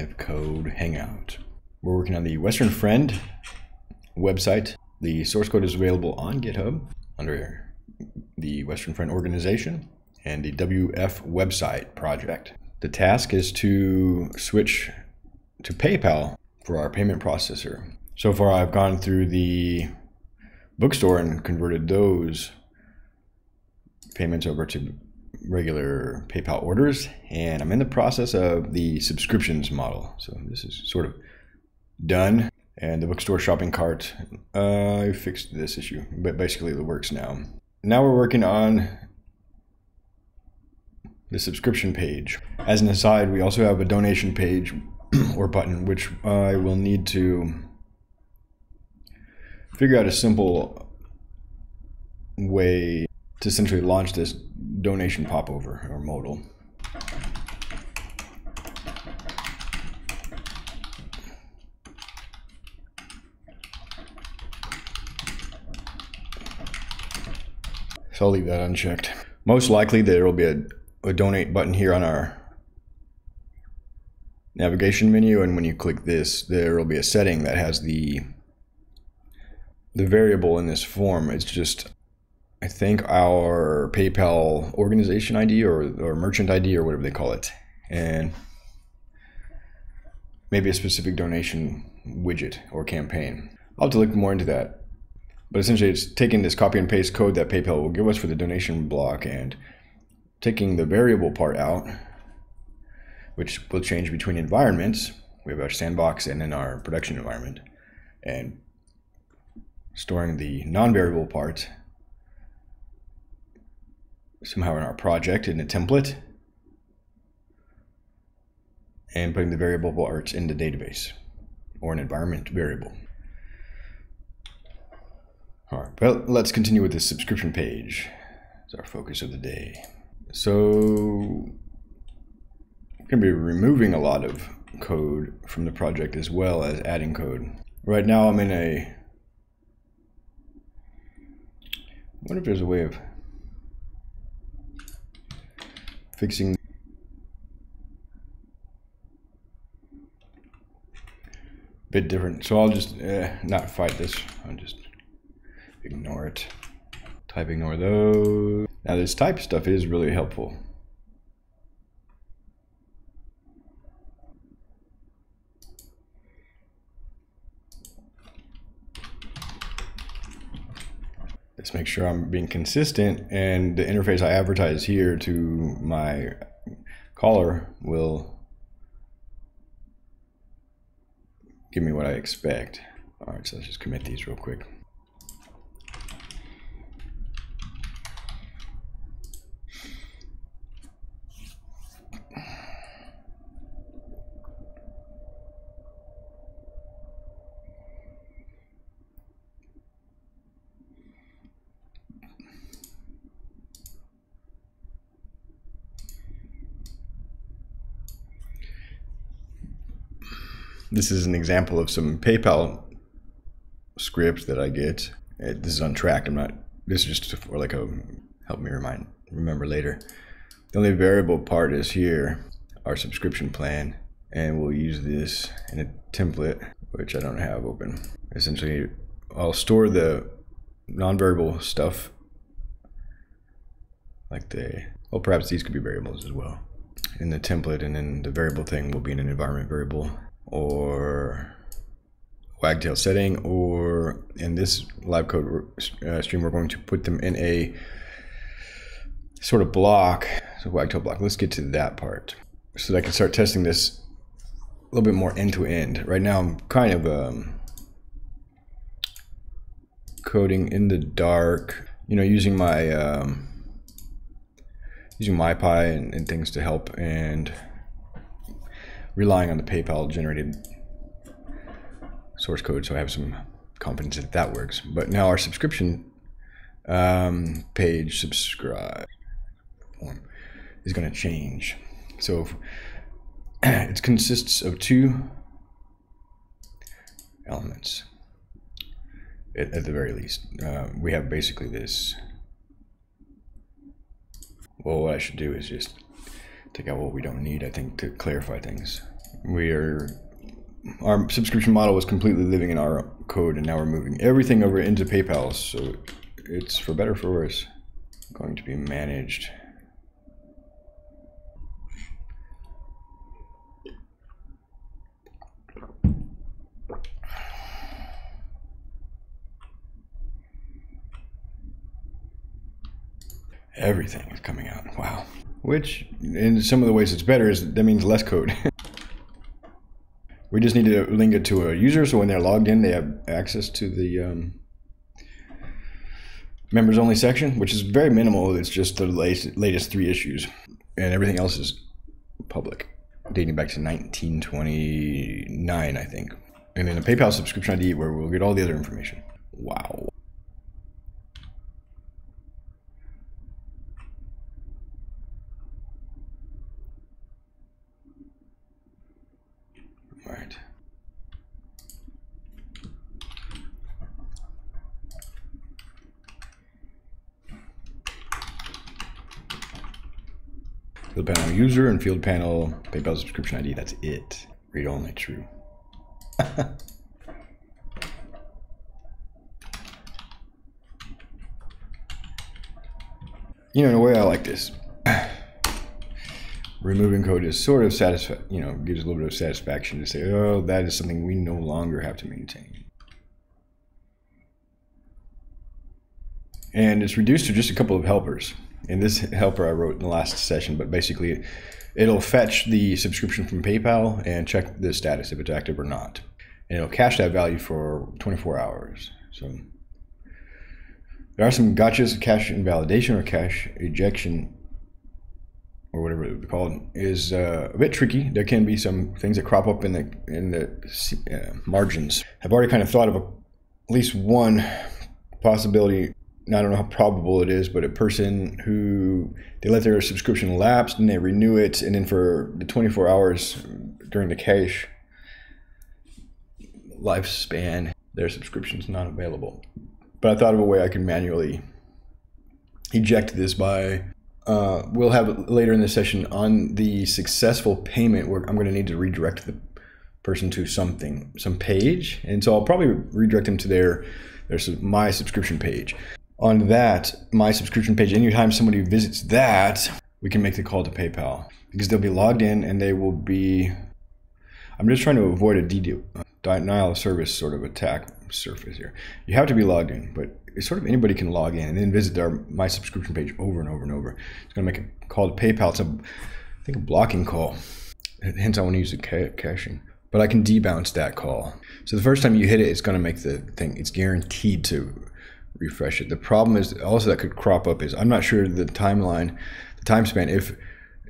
Live Code Hangout. We're working on the Western Friend website. The source code is available on GitHub under the Western Friend organization and the WF website project. The task is to switch to PayPal for our payment processor. So far, I've gone through the bookstore and converted those payments over to regular PayPal orders, and I'm in the process of the subscriptions model. So this is sort of done. And the bookstore shopping cart, uh, I fixed this issue, but basically it works now. Now we're working on the subscription page. As an aside, we also have a donation page or button, which I will need to figure out a simple way to essentially launch this donation popover or modal. So I'll leave that unchecked. Most likely there will be a, a donate button here on our navigation menu and when you click this there will be a setting that has the the variable in this form it's just I think our PayPal organization ID or, or merchant ID or whatever they call it and maybe a specific donation widget or campaign I'll have to look more into that but essentially it's taking this copy and paste code that PayPal will give us for the donation block and taking the variable part out which will change between environments. We have our sandbox and then our production environment. And storing the non-variable part somehow in our project in a template and putting the variable parts in the database or an environment variable. All right, well, let's continue with this subscription page. It's our focus of the day. So I'm to be removing a lot of code from the project as well as adding code. Right now I'm in a, I wonder if there's a way of fixing bit different. So I'll just eh, not fight this. I'll just ignore it. Type ignore those. Now this type stuff is really helpful. Let's make sure I'm being consistent and the interface I advertise here to my caller will give me what I expect. All right, so let's just commit these real quick. This is an example of some PayPal script that I get. It, this is untracked. I'm not. This is just for like a help me remind remember later. The only variable part is here, our subscription plan, and we'll use this in a template which I don't have open. Essentially, I'll store the non-variable stuff like the well perhaps these could be variables as well in the template and then the variable thing will be in an environment variable or wagtail setting or in this live code uh, stream we're going to put them in a sort of block so wagtail block. Let's get to that part so that I can start testing this a little bit more end to end. Right now I'm kind of um, coding in the dark you know using my um, using MyPy and, and things to help and relying on the PayPal generated source code, so I have some confidence that that works. But now our subscription um, page subscribe form is going to change. So it consists of two elements at, at the very least. Uh, we have basically this. Well, what I should do is just take out what we don't need, I think, to clarify things. We are our subscription model was completely living in our code, and now we're moving everything over into PayPal. So it's for better for worse going to be managed. Everything is coming out. Which, in some of the ways it's better, is that means less code. we just need to link it to a user so when they're logged in, they have access to the um, members only section, which is very minimal. It's just the latest, latest three issues, and everything else is public, dating back to 1929, I think. And then a PayPal subscription ID where we'll get all the other information. Wow. All right. Field panel user and field panel PayPal subscription ID. That's it. Read only true. you know, in a way, I like this. Removing code is sort of satisfy, you know, gives a little bit of satisfaction to say, oh, that is something we no longer have to maintain. And it's reduced to just a couple of helpers and this helper I wrote in the last session, but basically it'll fetch the subscription from PayPal and check the status if it's active or not. And it'll cache that value for 24 hours. So there are some gotchas, cache invalidation or cache ejection or whatever it would be called is uh, a bit tricky. There can be some things that crop up in the in the uh, margins. I've already kind of thought of a, at least one possibility I don't know how probable it is, but a person who they let their subscription lapse and they renew it, and then for the 24 hours during the cache lifespan, their subscription is not available. But I thought of a way I could manually eject this by. Uh, we'll have later in the session on the successful payment where I'm going to need to redirect the person to something, some page, and so I'll probably redirect them to their their my subscription page on that, my subscription page, anytime somebody visits that, we can make the call to PayPal because they'll be logged in and they will be. I'm just trying to avoid a denial of service sort of attack surface here. You have to be logged in, but sort of anybody can log in and then visit our my subscription page over and over and over. It's going to make a call to PayPal. It's a, I think, a blocking call. Hence, I want to use the caching. But I can debounce that call. So the first time you hit it, it's going to make the thing. It's guaranteed to refresh it. The problem is also that could crop up is I'm not sure the timeline, the time span, if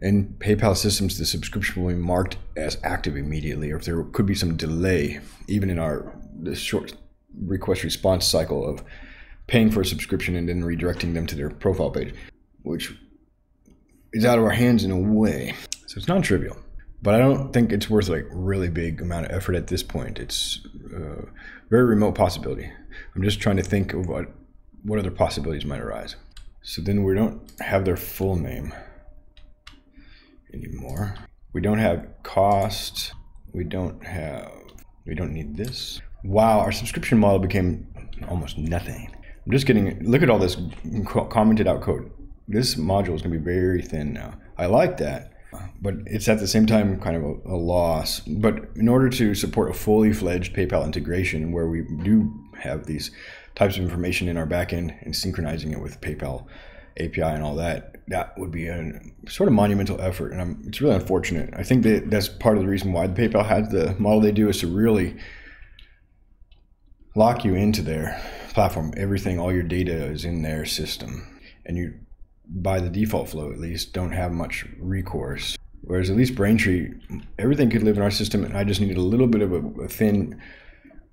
in PayPal systems the subscription will be marked as active immediately, or if there could be some delay, even in our the short request response cycle of paying for a subscription and then redirecting them to their profile page, which is out of our hands in a way. So it's non-trivial, but I don't think it's worth like really big amount of effort at this point. It's a very remote possibility. I'm just trying to think of what what other possibilities might arise. So then we don't have their full name anymore. We don't have cost. We don't have, we don't need this. Wow, our subscription model became almost nothing. I'm just getting, look at all this commented out code. This module is going to be very thin now. I like that, but it's at the same time kind of a, a loss. But in order to support a fully fledged PayPal integration where we do have these types of information in our backend and synchronizing it with PayPal API and all that, that would be a sort of monumental effort. And I'm, it's really unfortunate. I think that that's part of the reason why the PayPal has the model they do is to really lock you into their platform. Everything, all your data is in their system. And you, by the default flow at least, don't have much recourse. Whereas at least Braintree, everything could live in our system, and I just needed a little bit of a, a thin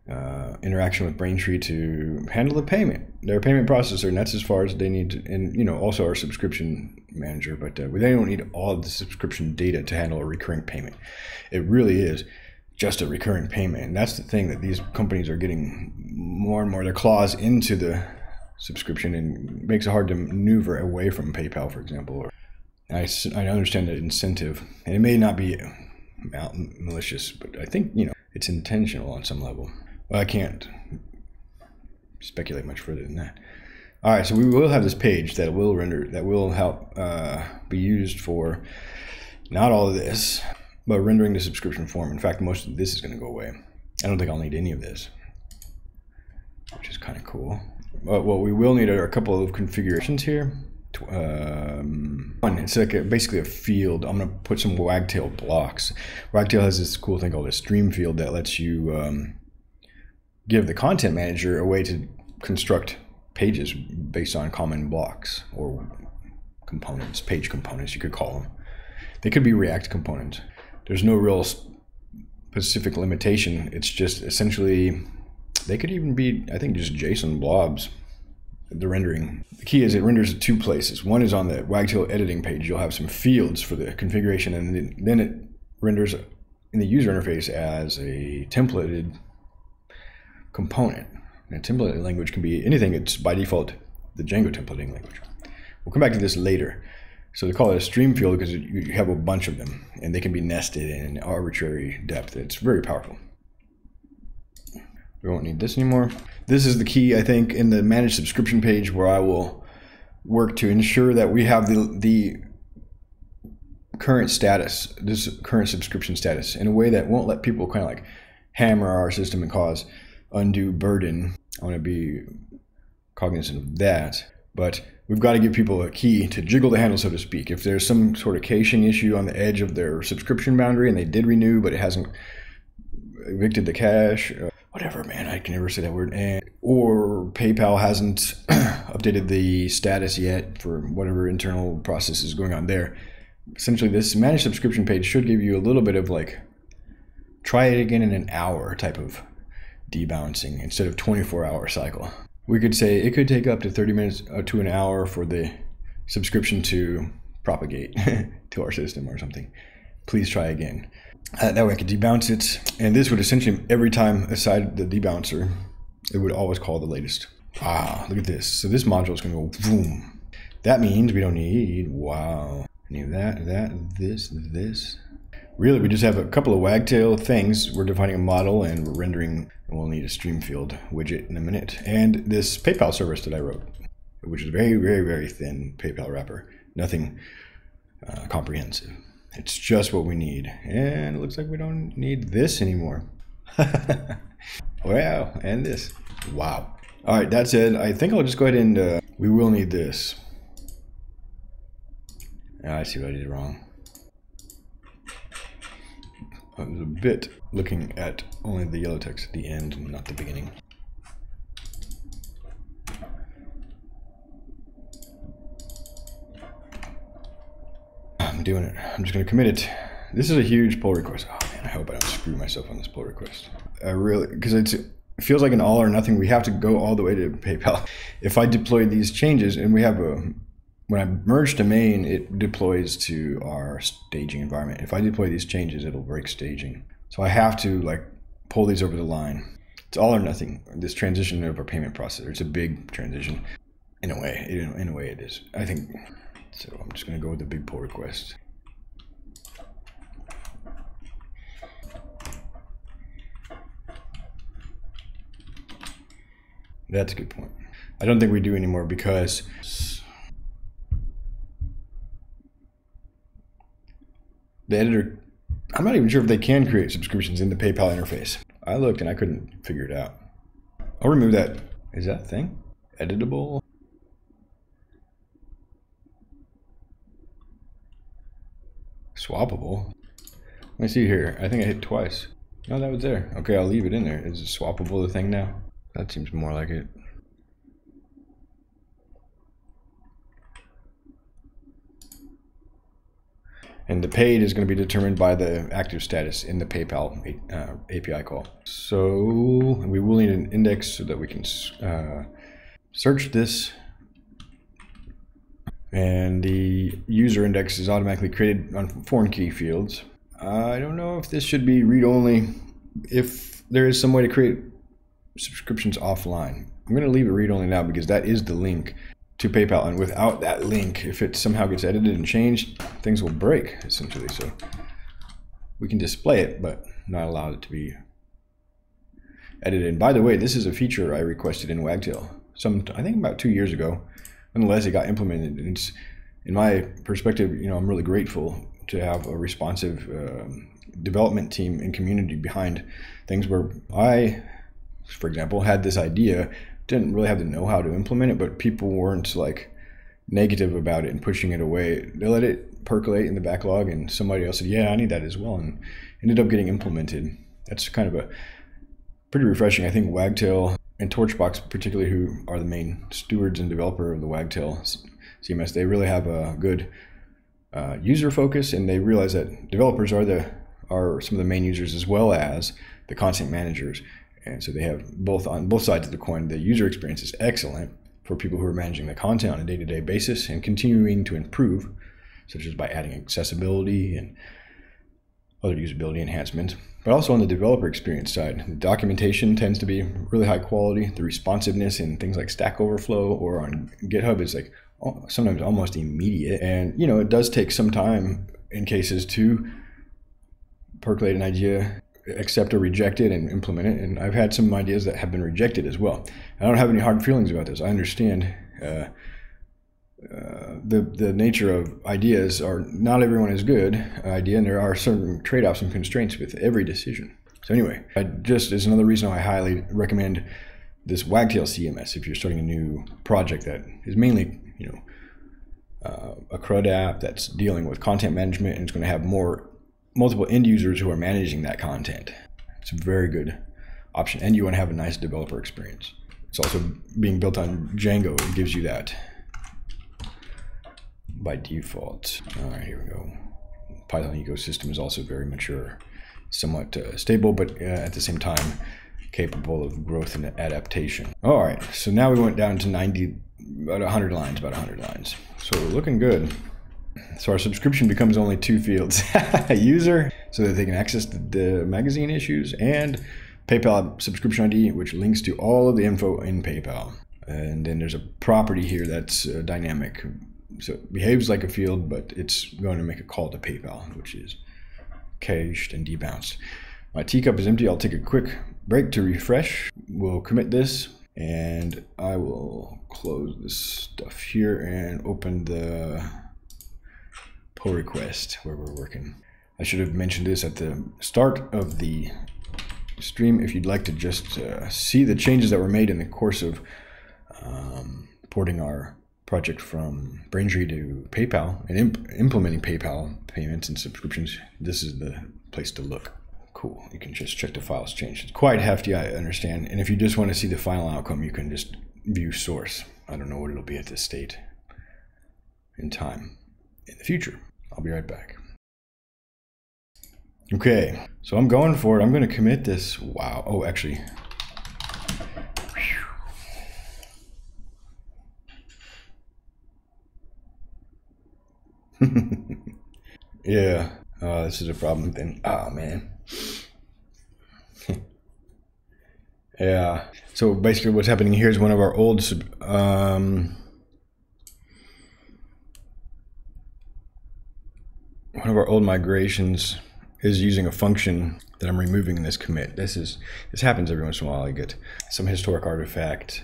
uh, interaction with Braintree to handle the payment. They're a payment processor, and that's as far as they need to, and you know, also our subscription manager. But uh, they don't need all the subscription data to handle a recurring payment. It really is just a recurring payment, and that's the thing that these companies are getting more and more their claws into the subscription, and makes it hard to maneuver away from PayPal, for example. I, I understand the incentive, and it may not be mal- malicious, but I think you know it's intentional on some level. Well, I can't speculate much further than that. All right, so we will have this page that will render that will help uh, be used for not all of this, but rendering the subscription form. In fact, most of this is going to go away. I don't think I'll need any of this, which is kind of cool. But what we will need are a couple of configurations here. Um, one, it's like a, basically a field. I'm going to put some Wagtail blocks. Wagtail has this cool thing called a stream field that lets you um, give the content manager a way to construct pages based on common blocks or components, page components, you could call them. They could be React components. There's no real specific limitation. It's just essentially, they could even be, I think, just JSON blobs. The rendering. The key is it renders at two places. One is on the Wagtail editing page. You'll have some fields for the configuration, and then it renders in the user interface as a templated component. And a templating language can be anything. It's by default the Django templating language. We'll come back to this later. So they call it a stream field because you have a bunch of them and they can be nested in arbitrary depth. It's very powerful. We won't need this anymore. This is the key, I think, in the managed subscription page where I will work to ensure that we have the, the current status, this current subscription status in a way that won't let people kind of like hammer our system and cause undue burden. I want to be cognizant of that. But we've got to give people a key to jiggle the handle, so to speak. If there's some sort of caching issue on the edge of their subscription boundary and they did renew, but it hasn't evicted the cache, uh, whatever, man, I can never say that word. And or PayPal hasn't updated the status yet for whatever internal process is going on there. Essentially, this managed subscription page should give you a little bit of like try it again in an hour type of debouncing instead of 24 hour cycle we could say it could take up to 30 minutes uh, to an hour for the subscription to propagate to our system or something. Please try again. Uh, that way I could debounce it. And this would essentially, every time aside the debouncer, it would always call the latest. Ah, look at this. So this module is going to go boom. That means we don't need, wow, any of that, that, this, this, really we just have a couple of wagtail things. We're defining a model and we're rendering, and we'll need a stream field widget in a minute. And this PayPal service that I wrote, which is a very, very, very thin PayPal wrapper. Nothing uh, comprehensive. It's just what we need. And it looks like we don't need this anymore. wow, and this. Wow. All right, that said, I think I'll just go ahead and, uh, we will need this. Ah, I see what I did wrong. I was a bit looking at only the yellow text at the end not the beginning. I'm doing it. I'm just going to commit it. This is a huge pull request. Oh man, I hope I don't screw myself on this pull request. I really, because it feels like an all or nothing. We have to go all the way to PayPal. If I deploy these changes and we have a when I merge to main, it deploys to our staging environment. If I deploy these changes, it'll break staging. So I have to like pull these over the line. It's all or nothing. This transition of our payment processor. It's a big transition. In a way, in a way it is. I think, so I'm just gonna go with the big pull request. That's a good point. I don't think we do anymore because the editor, I'm not even sure if they can create subscriptions in the PayPal interface. I looked and I couldn't figure it out. I'll remove that. Is that thing editable? Swappable. Let me see here. I think I hit twice. No, that was there. Okay, I'll leave it in there. Is it swappable the thing now? That seems more like it. And the paid is going to be determined by the active status in the PayPal uh, API call. So we will need an index so that we can uh, search this. And the user index is automatically created on foreign key fields. I don't know if this should be read-only. If there is some way to create subscriptions offline. I'm going to leave it read-only now because that is the link to PayPal. And without that link, if it somehow gets edited and changed, things will break essentially. So we can display it, but not allow it to be edited. And by the way, this is a feature I requested in Wagtail some, I think about two years ago. Nonetheless, it got implemented. And it's, in my perspective, you know, I'm really grateful to have a responsive um, development team and community behind things where I, for example, had this idea, didn't really have to know-how to implement it, but people weren't like negative about it and pushing it away. They let it percolate in the backlog, and somebody else said, "Yeah, I need that as well," and ended up getting implemented. That's kind of a pretty refreshing. I think Wagtail and Torchbox, particularly, who are the main stewards and developer of the Wagtail CMS, they really have a good uh, user focus, and they realize that developers are the are some of the main users as well as the content managers. And so they have both on both sides of the coin. The user experience is excellent for people who are managing the content on a day-to-day basis and continuing to improve, such as by adding accessibility and other usability enhancements. But also on the developer experience side, the documentation tends to be really high quality. The responsiveness in things like Stack Overflow or on GitHub is like sometimes almost immediate. And you know, it does take some time in cases to percolate an idea, accept or reject it, and implement it. And I've had some ideas that have been rejected as well. I don't have any hard feelings about this. I understand. Uh, uh, the the nature of ideas are not everyone is good idea, and there are certain trade offs and constraints with every decision. So anyway, I just is another reason I highly recommend this Wagtail CMS if you're starting a new project that is mainly you know uh, a CRUD app that's dealing with content management and it's going to have more multiple end users who are managing that content. It's a very good option, and you want to have a nice developer experience. It's also being built on Django. It gives you that by default. All right, here we go. Python ecosystem is also very mature, somewhat uh, stable, but uh, at the same time capable of growth and adaptation. All right, so now we went down to 90, about 100 lines, about 100 lines. So we're looking good. So our subscription becomes only two fields, user, so that they can access the, the magazine issues, and PayPal subscription ID, which links to all of the info in PayPal. And then there's a property here that's uh, dynamic so it behaves like a field, but it's going to make a call to PayPal, which is cached and debounced. My teacup is empty. I'll take a quick break to refresh. We'll commit this and I will close this stuff here and open the pull request where we're working. I should have mentioned this at the start of the stream. If you'd like to just uh, see the changes that were made in the course of um, porting our project from Braintree to PayPal and imp- implementing PayPal payments and subscriptions, this is the place to look. Cool. You can just check the files changed. It's quite hefty, I understand. And if you just want to see the final outcome, you can just view source. I don't know what it'll be at this state in time in the future. I'll be right back. Okay, so I'm going for it. I'm going to commit this. Wow. Oh, actually, yeah. Oh, this is a problem then. Oh, man. yeah. So basically, what's happening here is one of our old. Um, one of our old migrations is using a function that I'm removing in this commit. This is this happens every once in a while. I get some historic artifact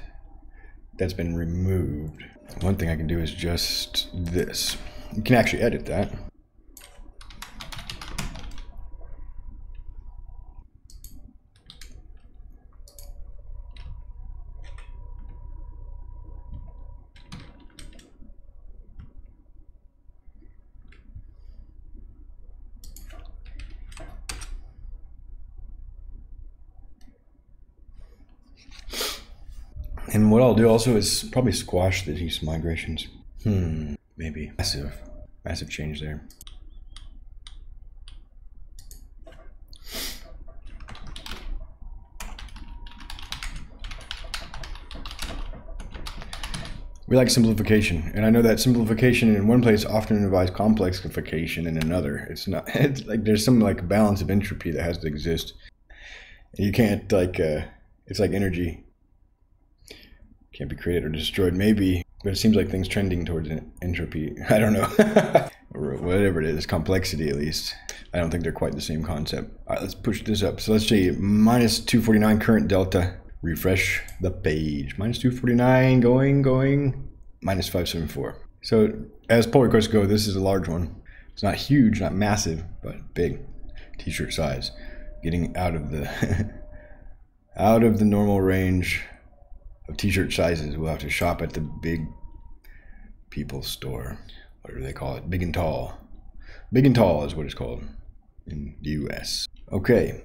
that's been removed. One thing I can do is just this. You can actually edit that. And what I'll do also is probably squash these migrations. Hmm maybe. Massive, massive change there. We like simplification, and I know that simplification in one place often involves complexification in another. It's not. It's like there's some like balance of entropy that has to exist. You can't like. Uh, it's like energy. Can't be created or destroyed. Maybe but it seems like things trending towards entropy. I don't know. or whatever it is, complexity at least. I don't think they're quite the same concept. All right, let's push this up. So let's say minus 249 current delta. Refresh the page. Minus 249, going, going, minus 574. So as pull requests go, this is a large one. It's not huge, not massive, but big. T-shirt size. Getting out of the out of the normal range of t-shirt sizes. We'll have to shop at the big people store. Whatever they call it. Big and tall. Big and tall is what it's called in the US. Okay.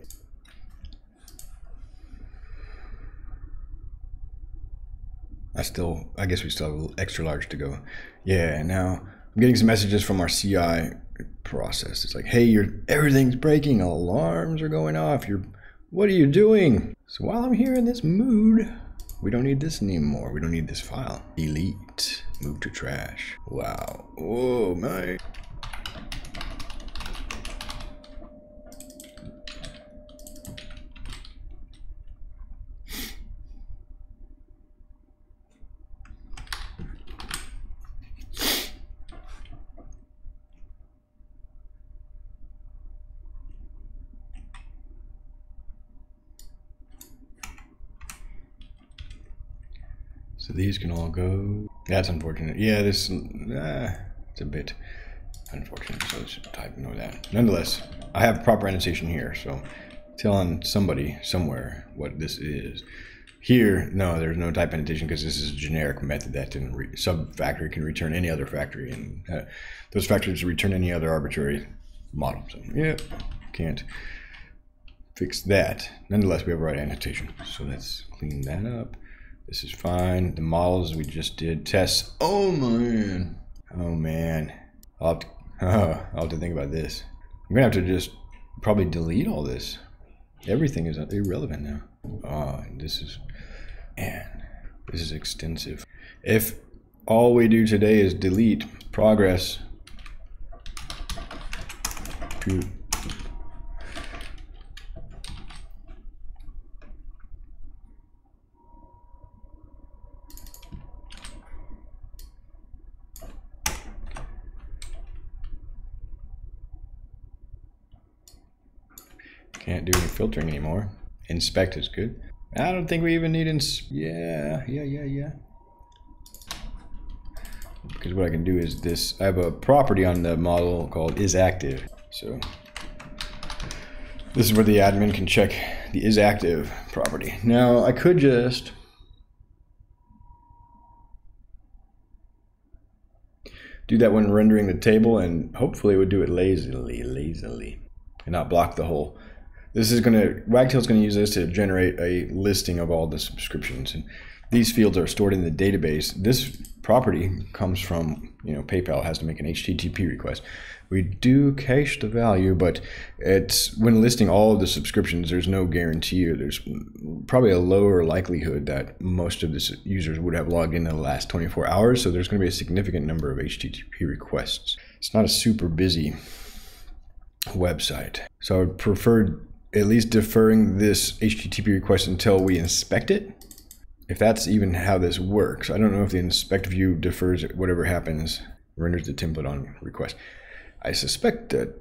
I still, I guess we still have a little extra large to go. Yeah, now I'm getting some messages from our CI process. It's like, hey, your everything's breaking, alarms are going off. You're, what are you doing? So while I'm here in this mood, we don't need this anymore. We don't need this file. Delete, move to trash. Wow. Whoa, my. These can all go. That's unfortunate. Yeah, this, uh, it's a bit unfortunate. So let's type ignore that. Nonetheless, I have proper annotation here. So telling somebody somewhere what this is. Here, no, there's no type annotation because this is a generic method that can sub factory can return any other factory, and uh, those factories return any other arbitrary model. So yeah, can't fix that. Nonetheless, we have right annotation. So let's clean that up. This is fine. The models we just did tests. Oh man. Oh man. I'll have to, I'll have to think about this. I'm gonna have to just probably delete all this. Everything is irrelevant now. Oh, this is, man, this is extensive. If all we do today is delete progress Can't do any filtering anymore. Inspect is good. I don't think we even need ins. Yeah, yeah, yeah, yeah. Because what I can do is this. I have a property on the model called is active. So this is where the admin can check the is active property. Now I could just do that when rendering the table and hopefully it would do it lazily, lazily, and not block the whole this is going to, Wagtail is going to use this to generate a listing of all the subscriptions. And these fields are stored in the database. This property comes from, you know, PayPal has to make an HTTP request. We do cache the value, but it's when listing all of the subscriptions, there's no guarantee or there's probably a lower likelihood that most of the users would have logged in in the last 24 hours. So there's going to be a significant number of HTTP requests. It's not a super busy website. So I would prefer at least deferring this HTTP request until we inspect it. If that's even how this works, I don't know if the inspect view defers whatever happens, renders the template on request. I suspect that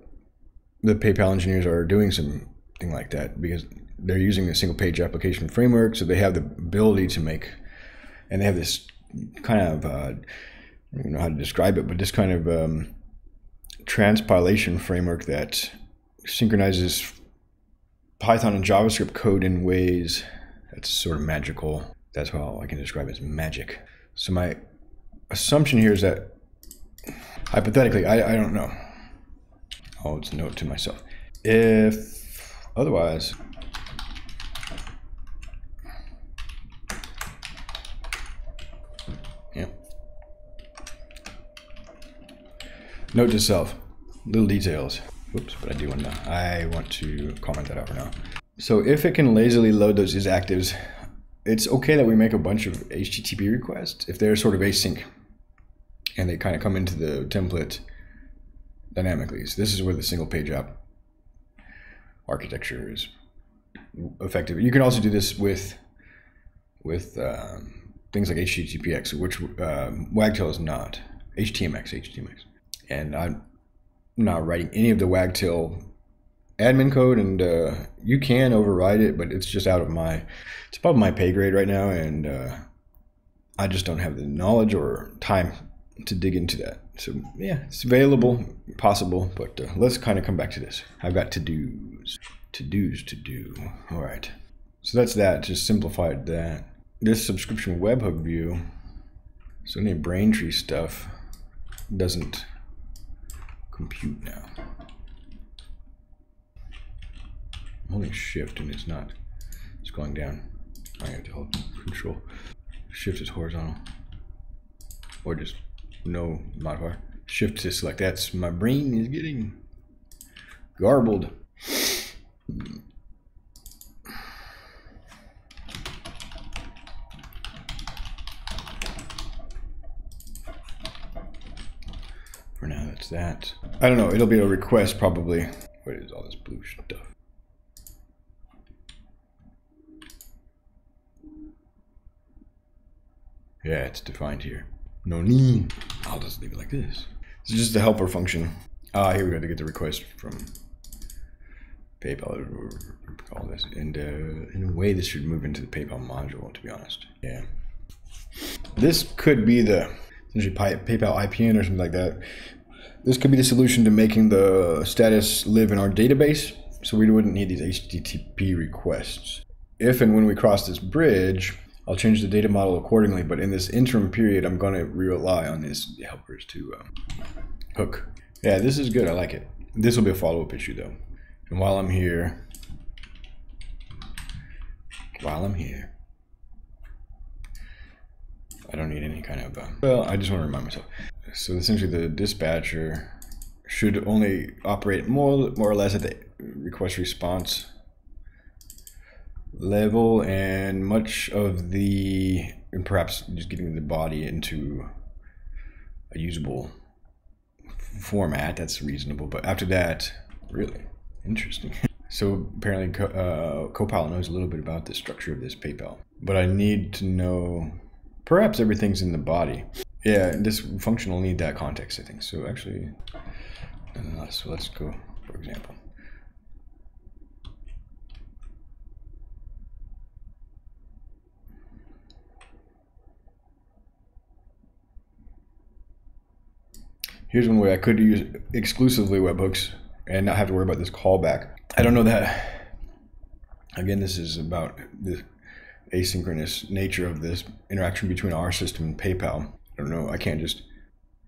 the PayPal engineers are doing something like that because they're using a single page application framework, so they have the ability to make, and they have this kind of, uh, I don't know how to describe it, but this kind of um, transpilation framework that synchronizes Python and JavaScript code in ways that's sort of magical. That's how I can describe it as magic. So my assumption here is that hypothetically, I, I don't know. Oh, it's a note to myself. If otherwise. Note to self, little details. Oops, but I do want to, I want to comment that out for now. So if it can lazily load those isActives, it's okay that we make a bunch of HTTP requests if they're sort of async and they kind of come into the template dynamically. So this is where the single page app architecture is effective. You can also do this with with um, things like HTTPX, which um, Wagtail is not. HTMX, HTMX. And I not writing any of the Wagtail admin code, and uh, you can override it, but it's just out of my, it's above my pay grade right now, and uh, I just don't have the knowledge or time to dig into that. So yeah, it's available, possible, but uh, let's kind of come back to this. I've got to dos, to dos to do. All right, so that's that. Just simplified that. This subscription webhook view. So any Braintree stuff doesn't compute now. I'm holding shift and it's not, it's going down. I have to hold control. Shift is horizontal. Or just no modifier. Shift to select. That's my brain is getting garbled. For now, that's that. I don't know. It'll be a request probably. What is all this blue stuff? Yeah, it's defined here. No need. I'll just leave it like this. It's just the helper function. Ah, here we go to get the request from PayPal. Call this, and uh, in a way, this should move into the PayPal module. To be honest, yeah. This could be the essentially PayPal IPN or something like that. This could be the solution to making the status live in our database, so we wouldn't need these HTTP requests. If and when we cross this bridge, I'll change the data model accordingly, but in this interim period, I'm going to rely on these helpers to um, hook. Yeah, this is good. I like it. This will be a follow-up issue, though. And while I'm here, while I'm here, I don't need any kind of, uh, well, I just want to remind myself. So essentially the dispatcher should only operate more, more or less at the request response level and much of the and perhaps just getting the body into a usable format that's reasonable but after that really interesting. So apparently uh, copilot knows a little bit about the structure of this paypal but i need to know perhaps everything's in the body yeah this function will need that context i think so actually uh, so let's go for example Here's one way I could use exclusively webhooks and not have to worry about this callback. I don't know that. Again, this is about the asynchronous nature of this interaction between our system and PayPal. I don't know. I can't just.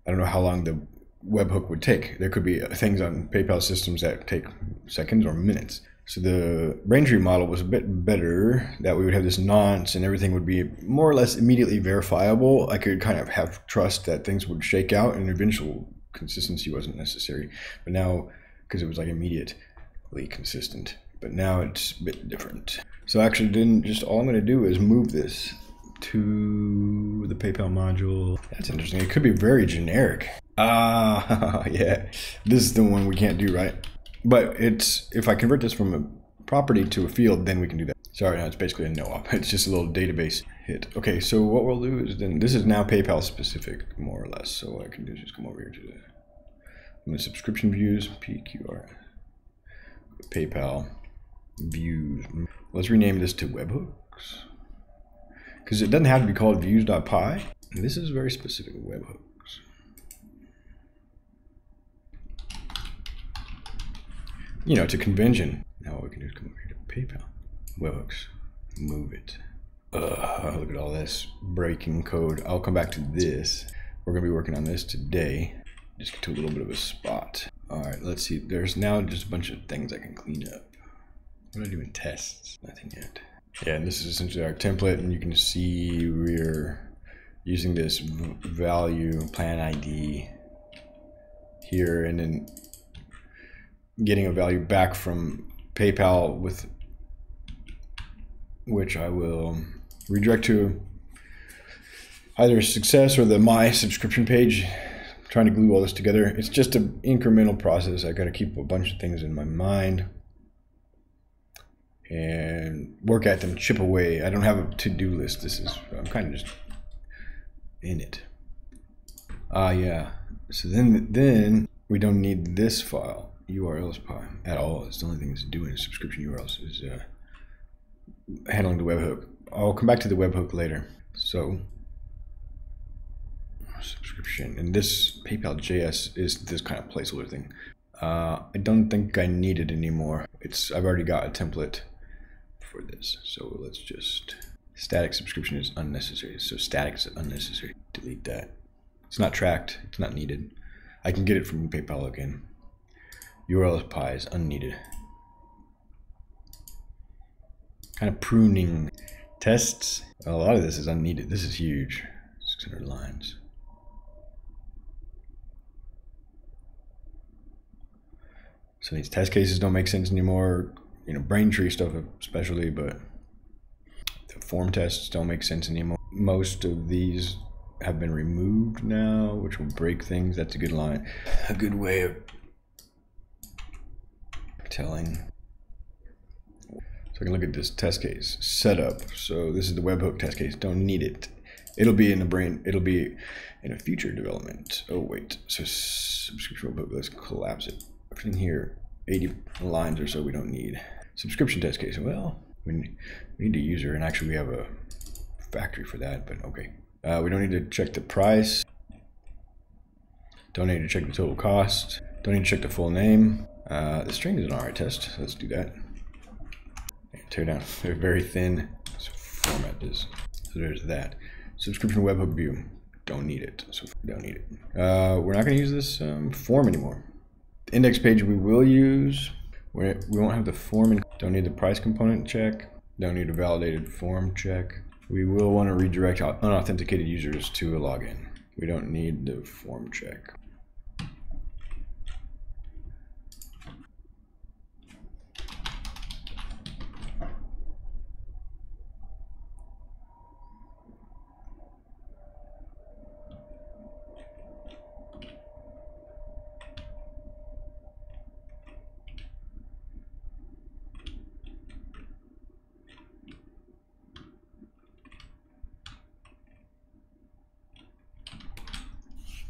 I don't know how long the webhook would take. There could be things on PayPal systems that take seconds or minutes. So the Braintree model was a bit better that we would have this nonce and everything would be more or less immediately verifiable. I could kind of have trust that things would shake out and eventual consistency wasn't necessary. But now, because it was like immediately consistent, but now it's a bit different. So actually then just all I'm going to do is move this to the PayPal module. That's interesting. It could be very generic. Ah, yeah. This is the one we can't do, right? But it's if I convert this from a property to a field, then we can do that. Sorry, no, it's basically a no-op. It's just a little database hit. Okay, so what we'll do is then, this is now PayPal specific, more or less. So what I can do is just come over here to the, the subscription views, PQR, PayPal, views. Let's rename this to webhooks. Because it doesn't have to be called views.py. This is very specific webhook. you know, it's a convention. Now what we can do is come over here to PayPal. Webhooks. Move it. Uh, look at all this breaking code. I'll come back to this. We're going to be working on this today. Just get to a little bit of a spot. All right, let's see. There's now just a bunch of things I can clean up. What do I do in tests? Nothing yet. Yeah, and this is essentially our template, and you can see we're using this value plan ID here, and then getting a value back from PayPal with which I will redirect to either success or the my subscription page. Trying to glue all this together. It's just an incremental process. I got to keep a bunch of things in my mind and work at them chip away i don't have a to-do list this is i'm kind of just in it ah uh, yeah so then then we don't need this file, URLs at all. It's the only thing it's doing subscription URLs is uh, handling the webhook. I'll come back to the webhook later. So subscription and this PayPal JS is this kind of placeholder thing. Uh, I don't think I need it anymore. It's I've already got a template for this. So let's just static subscription is unnecessary. So static is unnecessary. Delete that. It's not tracked. It's not needed. I can get it from PayPal again. URL pi is unneeded. Kind of pruning tests. A lot of this is unneeded. This is huge. 600 lines. So these test cases don't make sense anymore. You know, Braintree stuff especially, but the form tests don't make sense anymore. Most of these have been removed now, which will break things. That's a good line. A good way of telling. So I can look at this test case setup. So this is the webhook test case. Don't need it. It'll be in the brain. It'll be in a future development. Oh wait. So subscription webhook. Let's collapse it. Everything here, 80 lines or so. We don't need subscription test case. Well, we need a user, and actually we have a factory for that. But okay. Uh, we don't need to check the price. Don't need to check the total cost. Don't need to check the full name. Uh, the string is an alright test. Let's do that. tear down. They're very thin. So format is. So there's that. Subscription webhook view. Don't need it. So don't need it. Uh, we're not going to use this um, form anymore. The index page we will use. We not have the form. In, don't need the price component check. Don't need a validated form check we will want to redirect unauthenticated users to a login. We don't need the form check.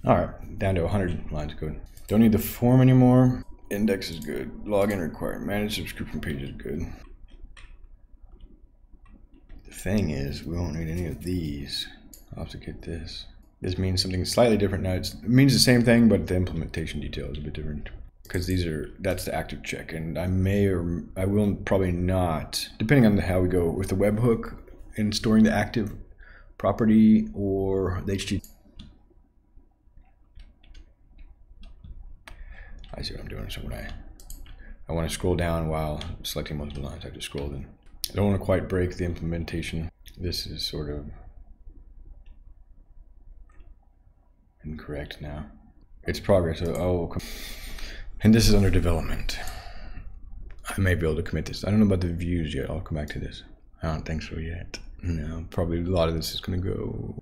All right, down to 100 lines of code. Don't need the form anymore. Index is good. Login required. Manage subscription page is good. The thing is, we won't need any of these. I'll have to get this. This means something slightly different now. It's, it means the same thing, but the implementation detail is a bit different. Because these are, that's the active check. And I may or I will probably not, depending on how we go with the webhook and storing the active property or the HTTP I see what I'm doing. So when I, I want to scroll down while selecting multiple lines, I just scroll in. I don't want to quite break the implementation. This is sort of incorrect now. It's progress. Oh, and this is under development. I may be able to commit this. I don't know about the views yet. I'll come back to this. I don't think so yet. No, probably a lot of this is going to go.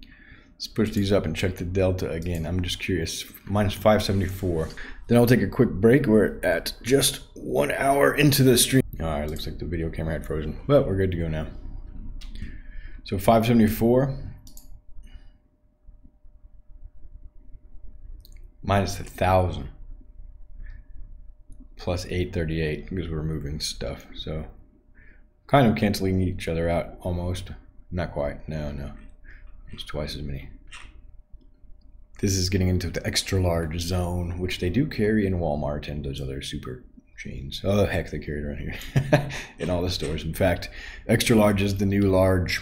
Let's push these up and check the delta again. I'm just curious. Minus 574. Then I'll take a quick break. We're at just one hour into the stream. Ah, All right, looks like the video camera had frozen, but we're good to go now. So 574 minus a thousand plus 838 because we're moving stuff. So kind of canceling each other out almost. Not quite. No, no. It's twice as many. This is getting into the extra large zone, which they do carry in Walmart and those other super chains. Oh, heck, they carry it around here in all the stores. In fact, extra large is the new large,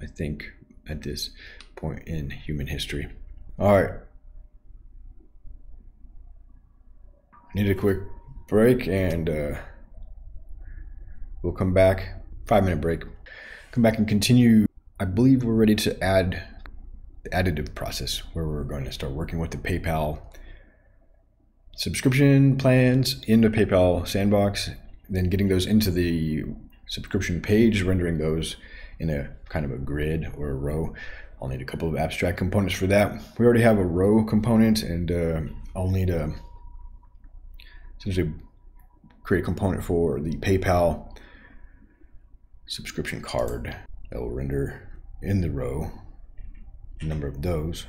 I think, at this point in human history. All right. Need a quick break and uh, we'll come back. Five minute break. Come back and continue. I believe we're ready to add additive process where we're going to start working with the PayPal subscription plans in the PayPal sandbox, then getting those into the subscription page, rendering those in a kind of a grid or a row. I'll need a couple of abstract components for that. We already have a row component and uh, I'll need a essentially create a component for the PayPal subscription card that will render in the row number of those.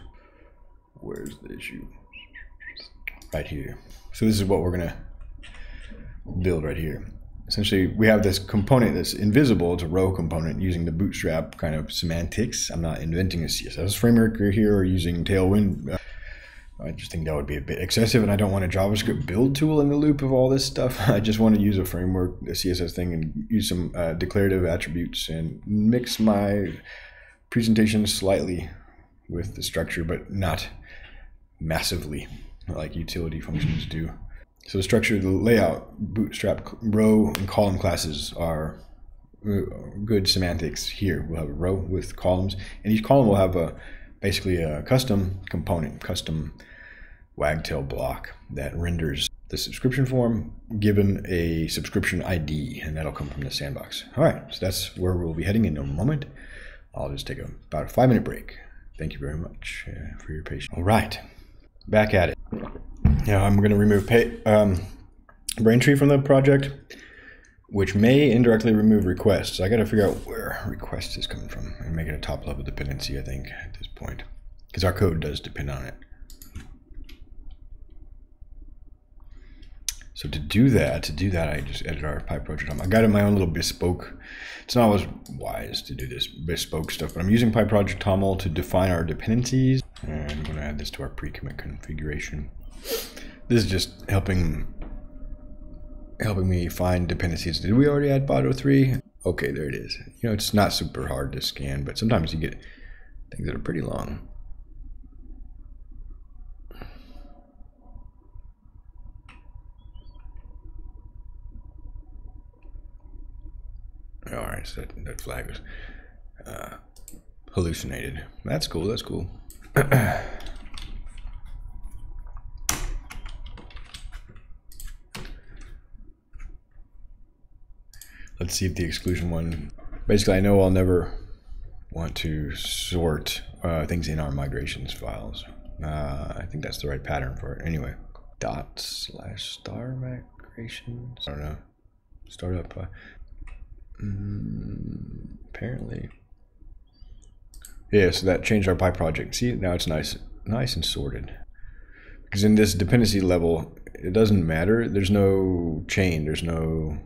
Where's the issue? right here. So this is what we're gonna build right here. Essentially, we have this component that's invisible. It's a row component using the Bootstrap kind of semantics. I'm not inventing a CSS framework here or using Tailwind. I just think that would be a bit excessive, and I don't want a JavaScript build tool in the loop of all this stuff. I just want to use a framework, a CSS thing, and use some uh, declarative attributes and mix my presentation slightly with the structure, but not massively like utility functions do. So the structure, the layout, bootstrap row and column classes are uh, good semantics here. We'll have a row with columns, and each column will have a basically a custom component, custom wagtail block that renders the subscription form given a subscription ID, and that'll come from the sandbox. All right, so that's where we'll be heading in a moment. I'll just take a, about a five minute break. Thank you very much uh, for your patience. All right, back at it. Now I'm going to remove um, Braintree from the project, which may indirectly remove requests. I got to figure out where request is coming from and make it a top level dependency, I think, at this point, because our code does depend on it. So to do that, to do that, I just edit our PyProject. I got in my own little bespoke. It's not always wise to do this bespoke stuff, but I'm using PyProject TOML to define our dependencies. And I'm going to add this to our pre-commit configuration. This is just helping helping me find dependencies. Did we already add Boto3? Okay, there it is. You know, it's not super hard to scan, but sometimes you get things that are pretty long. All right, so that, that flag was uh, hallucinated. That's cool. That's cool. Let's see if the exclusion one. Basically, I know I'll never want to sort uh, things in our migrations files. Uh, I think that's the right pattern for it. Anyway, dot slash star migrations. I don't know. Startup. Uh, Mm, apparently. Yeah, so that changed our pie PyProject. See, now it's nice, nice and sorted. Because in this dependency level, it doesn't matter. There's no chain. There's no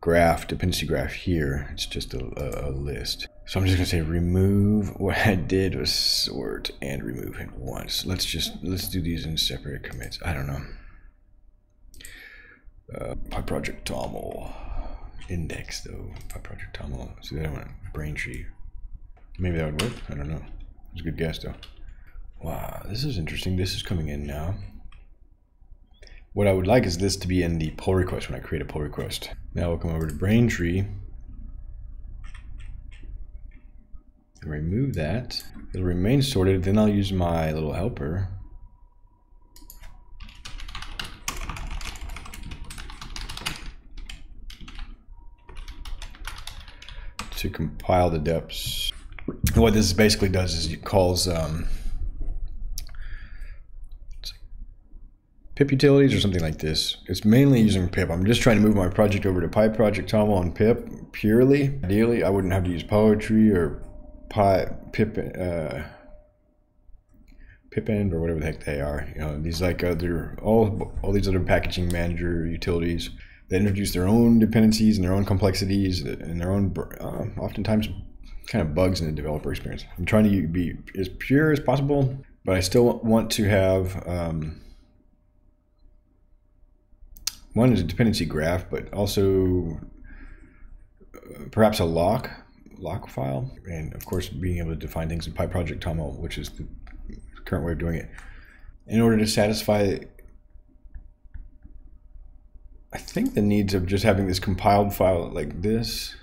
graph, dependency graph here. It's just a, a, list. So I'm just gonna say remove. What I did was sort and remove it once. Let's just let's do these in separate commits. I don't know. Uh, PyProject TOML index though PyProject TOML. See that one Braintree. Maybe that would work. I don't know. It's a good guess though. Wow, this is interesting. This is coming in now. What I would like is this to be in the pull request when I create a pull request. Now we'll come over to Braintree. And remove that. It'll remain sorted. Then I'll use my little helper to compile the deps. What this basically does is it calls um, pip utilities or something like this. It's mainly using pip. I'm just trying to move my project over to PyProject TOML on pip purely. Ideally, I wouldn't have to use poetry or py pip uh, pipenv or whatever the heck they are. You know, these like other all all these other packaging manager utilities that introduce their own dependencies and their own complexities and their own uh, oftentimes kind of bugs in the developer experience. I'm trying to be as pure as possible, but I still want to have um, one is a dependency graph, but also uh, perhaps a lock lock file, and of course being able to define things in PyProject TOML, which is the current way of doing it, in order to satisfy I think the needs of just having this compiled file like this,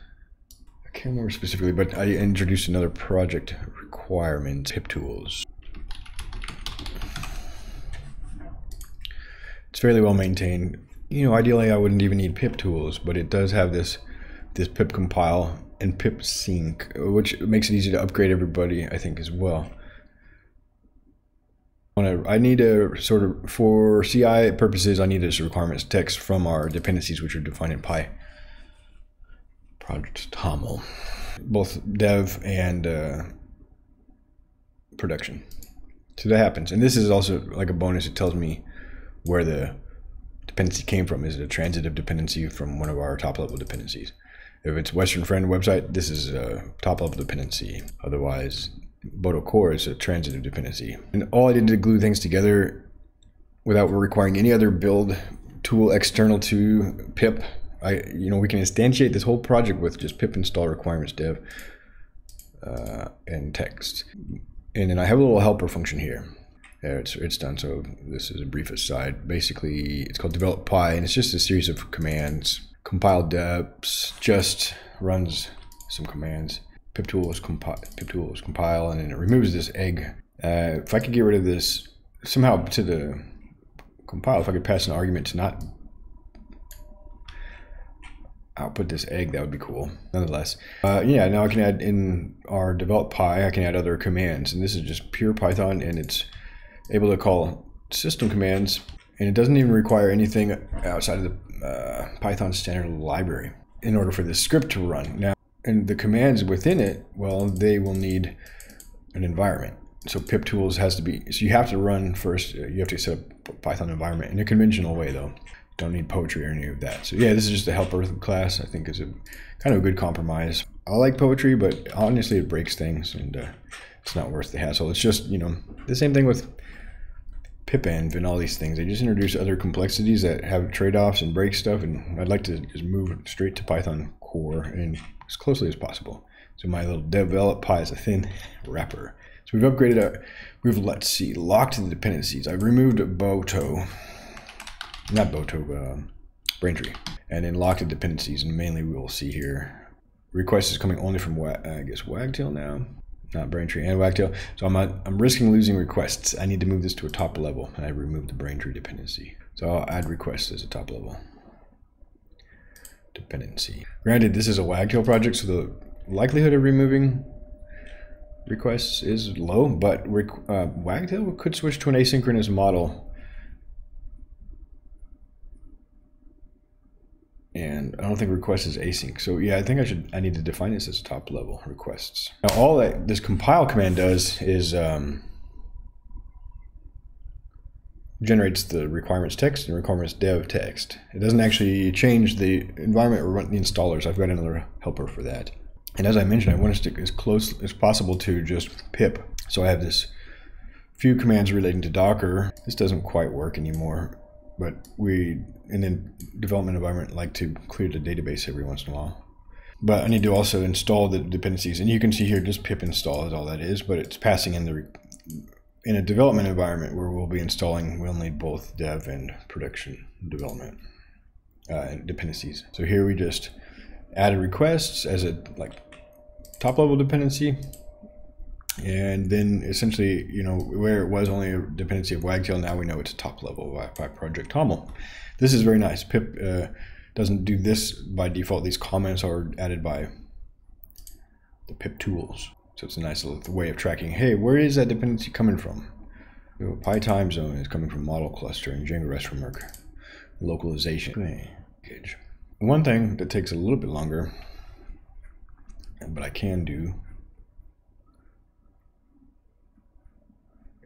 I can't remember specifically, but I introduced another project requirement, pip tools. It's fairly well maintained. You know, ideally I wouldn't even need pip tools, but it does have this this pip compile and pip sync, which makes it easy to upgrade everybody, I think, as well. I need to sort of, for CI purposes, I need this requirements text from our dependencies, which are defined in Py. Project TOML, both dev and uh, production. So that happens. And this is also like a bonus. It tells me where the dependency came from. Is it a transitive dependency from one of our top level dependencies? If it's Western Friend website, this is a top level dependency. Otherwise, Boto Core is a transitive dependency. And all I did to glue things together without requiring any other build tool external to pip. I, you know, we can instantiate this whole project with just pip install requirements dev uh, and text. And then I have a little helper function here. It's, it's done. So this is a brief aside. Basically, it's called develop py, and it's just a series of commands compile deps just runs some commands. Pip tools compile, pip compile, and then it removes this egg. Uh, if I could get rid of this somehow to the compile, if I could pass an argument to not output this egg, that would be cool. Nonetheless, uh, yeah, now I can add in our develop py, I can add other commands, and this is just pure Python, and it's able to call system commands, and it doesn't even require anything outside of the uh, Python standard library in order for this script to run. Now, and the commands within it, well, they will need an environment. So pip tools has to be, so you have to run first, uh, you have to set up Python environment in a conventional way though. Don't need poetry or any of that. So yeah, this is just a helper class. I think is a kind of a good compromise. I like poetry, but honestly it breaks things and uh, it's not worth the hassle. It's just, you know, the same thing with pipenv and all these things. They just introduce other complexities that have trade-offs and break stuff, and I'd like to just move straight to Python core and as closely as possible. So my little develop py is a thin wrapper. So we've upgraded our, we've, let's see, locked the dependencies. I've removed Boto, not Boto, uh, Braintree, and then locked the dependencies, and mainly we will see here, request is coming only from, I guess, Wagtail now not Braintree and Wagtail. So I'm, not, I'm risking losing requests. I need to move this to a top level, I removed the Braintree dependency. So I'll add requests as a top level dependency. Granted, this is a Wagtail project, so the likelihood of removing requests is low, but uh, Wagtail could switch to an asynchronous model and I don't think request is async. So yeah, I think I should, I need to define this as top level requests. Now all that this compile command does is um, generates the requirements text and requirements dev text. It doesn't actually change the environment or run the installers. I've got another helper for that. And as I mentioned, I want to stick as close as possible to just pip. So I have this few commands relating to Docker. This doesn't quite work anymore but we in the development environment like to clear the database every once in a while. But I need to also install the dependencies, and you can see here just pip install is all that is, but it's passing in the in a development environment where we'll be installing, we'll need both dev and production development uh, dependencies. So here we just added requests as a like top level dependency and then essentially, you know, where it was only a dependency of Wagtail, now we know it's a top level PyProject TOML. This is very nice. Pip uh, doesn't do this by default. These comments are added by the pip tools. So it's a nice little way of tracking, hey, where is that dependency coming from? So time zone is coming from model cluster and Django REST framework localization. One thing that takes a little bit longer, but I can do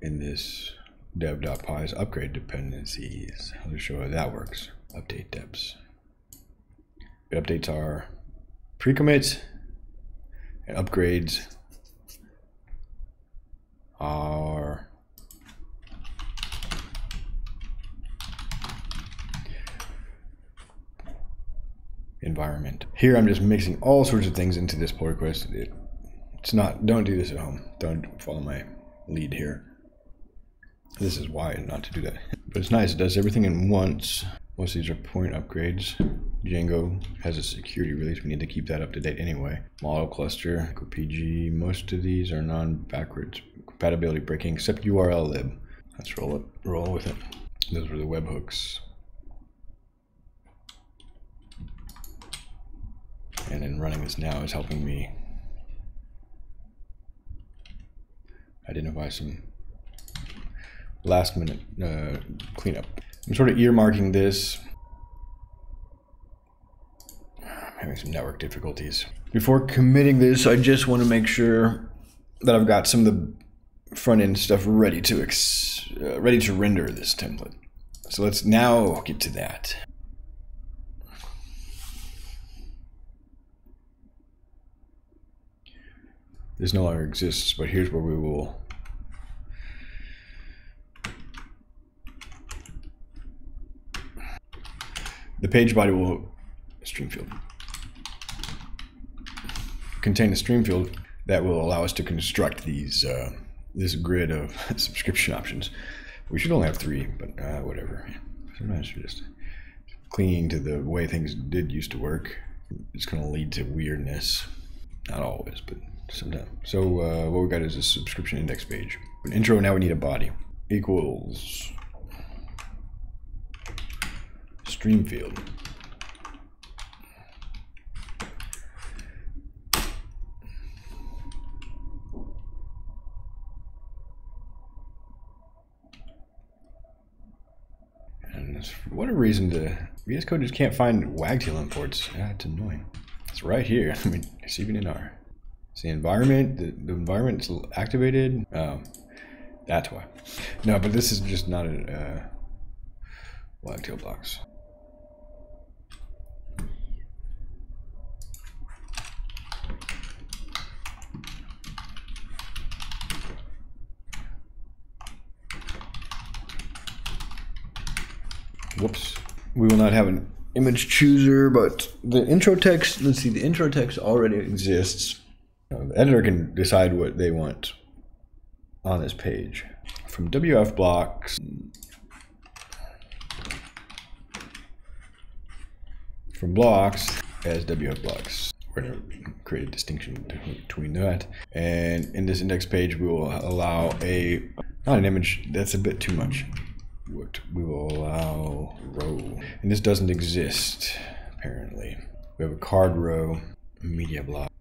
in this dev.py's upgrade dependencies. I'll just show how that works. Update deps. It updates our pre-commits and upgrades our environment. Here I'm just mixing all sorts of things into this pull request. It, it's not, don't do this at home. Don't follow my lead here. This is why not to do that. But it's nice, it does everything in once. Most of these are point upgrades. Django has a security release. We need to keep that up to date anyway. Model cluster, PG. Most of these are non-backwards compatibility breaking except URL lib. Let's roll it. Roll with it. Those were the webhooks. And then running this now is helping me identify some last minute uh, cleanup. I'm sort of earmarking this. I'm having some network difficulties. Before committing this, I just want to make sure that I've got some of the front end stuff ready to uh, ready to render this template. So let's now get to that. This no longer exists, but here's where we will the page body will stream field contain a stream field that will allow us to construct these uh, this grid of subscription options. We should only have three, but uh, whatever. Sometimes you're just clinging to the way things did used to work. It's going to lead to weirdness. Not always, but sometimes. So uh, what we got is a subscription index page. An intro, now we need a body. Equals stream field. for whatever reason, the VS Code just can't find Wagtail imports. Yeah, it's annoying. It's right here. I mean, it's even in our. It's the environment. The, the environment's activated. Oh, that's why. No, but this is just not a uh, Wagtail blocks. Whoops, we will not have an image chooser, but the intro text, let's see, the intro text already exists. Uh, the editor can decide what they want on this page. From WF blocks, from blocks as WF blocks. We're to create a distinction between that. And in this index page, we will allow a, not an image, that's a bit too much what we will allow row. And this doesn't exist, apparently. We have a card row, media block.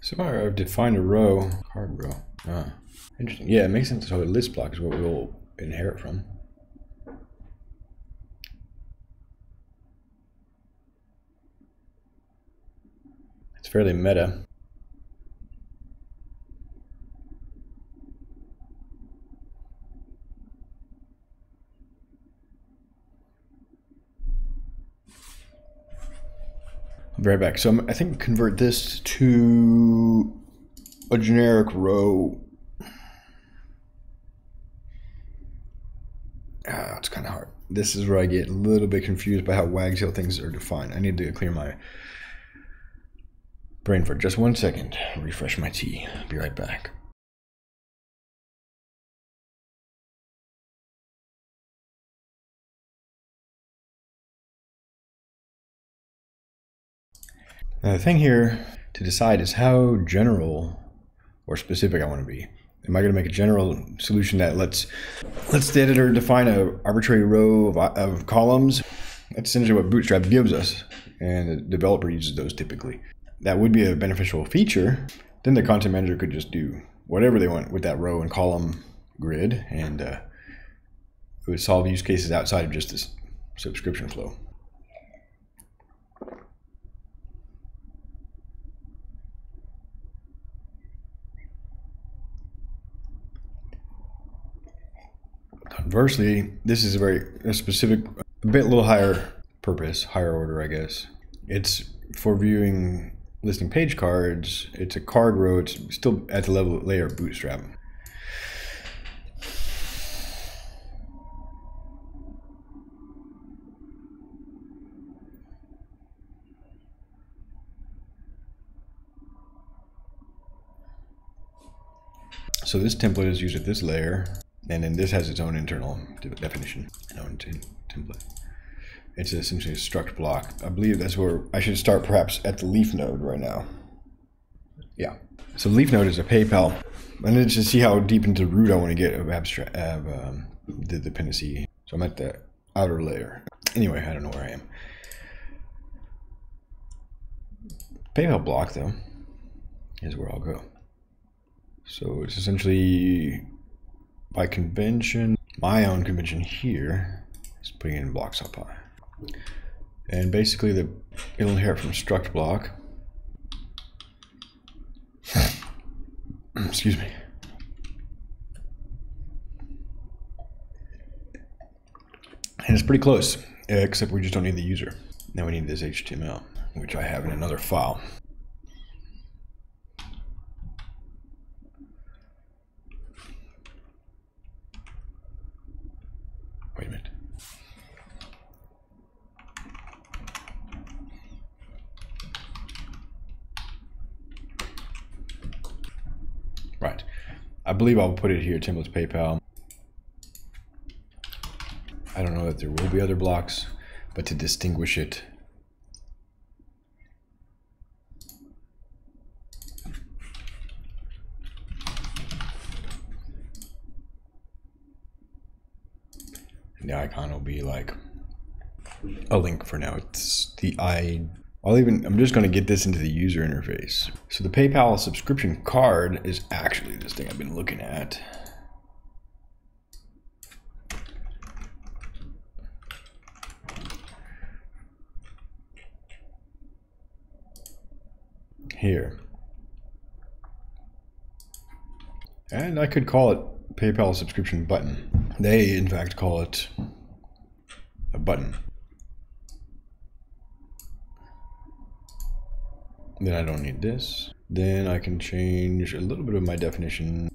Somehow I've defined a row, card row. Ah, interesting. Yeah, it makes sense. So a list block is what we will inherit from. Fairly meta. I'll be right back. So I'm, I think convert this to a generic row. Ah, it's kind of hard. This is where I get a little bit confused by how wagtail things are defined. I need to clear my brain for just one second. Refresh my tea. Be right back. Now the thing here to decide is how general or specific I want to be. Am I going to make a general solution that lets lets the editor define an arbitrary row of, of columns? That's essentially what Bootstrap gives us, and the developer uses those typically that would be a beneficial feature, then the content manager could just do whatever they want with that row and column grid, and uh, it would solve use cases outside of just this subscription flow. Conversely, this is a very a specific, a bit little higher purpose, higher order, I guess. It's for viewing listing page cards, it's a card row. It's still at the level layer of Bootstrap. So this template is used at this layer, and then this has its own internal definition, own template. It's essentially a struct block. I believe that's where I should start perhaps at the leaf node right now. Yeah. So leaf node is a PayPal. And then to see how deep into root I want to get of abstract of um, the dependency. So I'm at the outer layer. Anyway, I don't know where I am. PayPal block though is where I'll go. So it's essentially by convention, my own convention here is putting in blocks up high. And basically the it'll inherit from struct block. Excuse me. And it's pretty close, except we just don't need the user. Now we need this HTML, which I have in another file. Wait a minute. Right. I believe I'll put it here, templates PayPal. I don't know that there will be other blocks, but to distinguish it, the icon will be like a link for now. It's the I. I'll even. I'm just going to get this into the user interface. So the PayPal subscription card is actually this thing I've been looking at. Here. And I could call it PayPal subscription button. They, in fact, call it a button. Then I don't need this. Then I can change a little bit of my definition.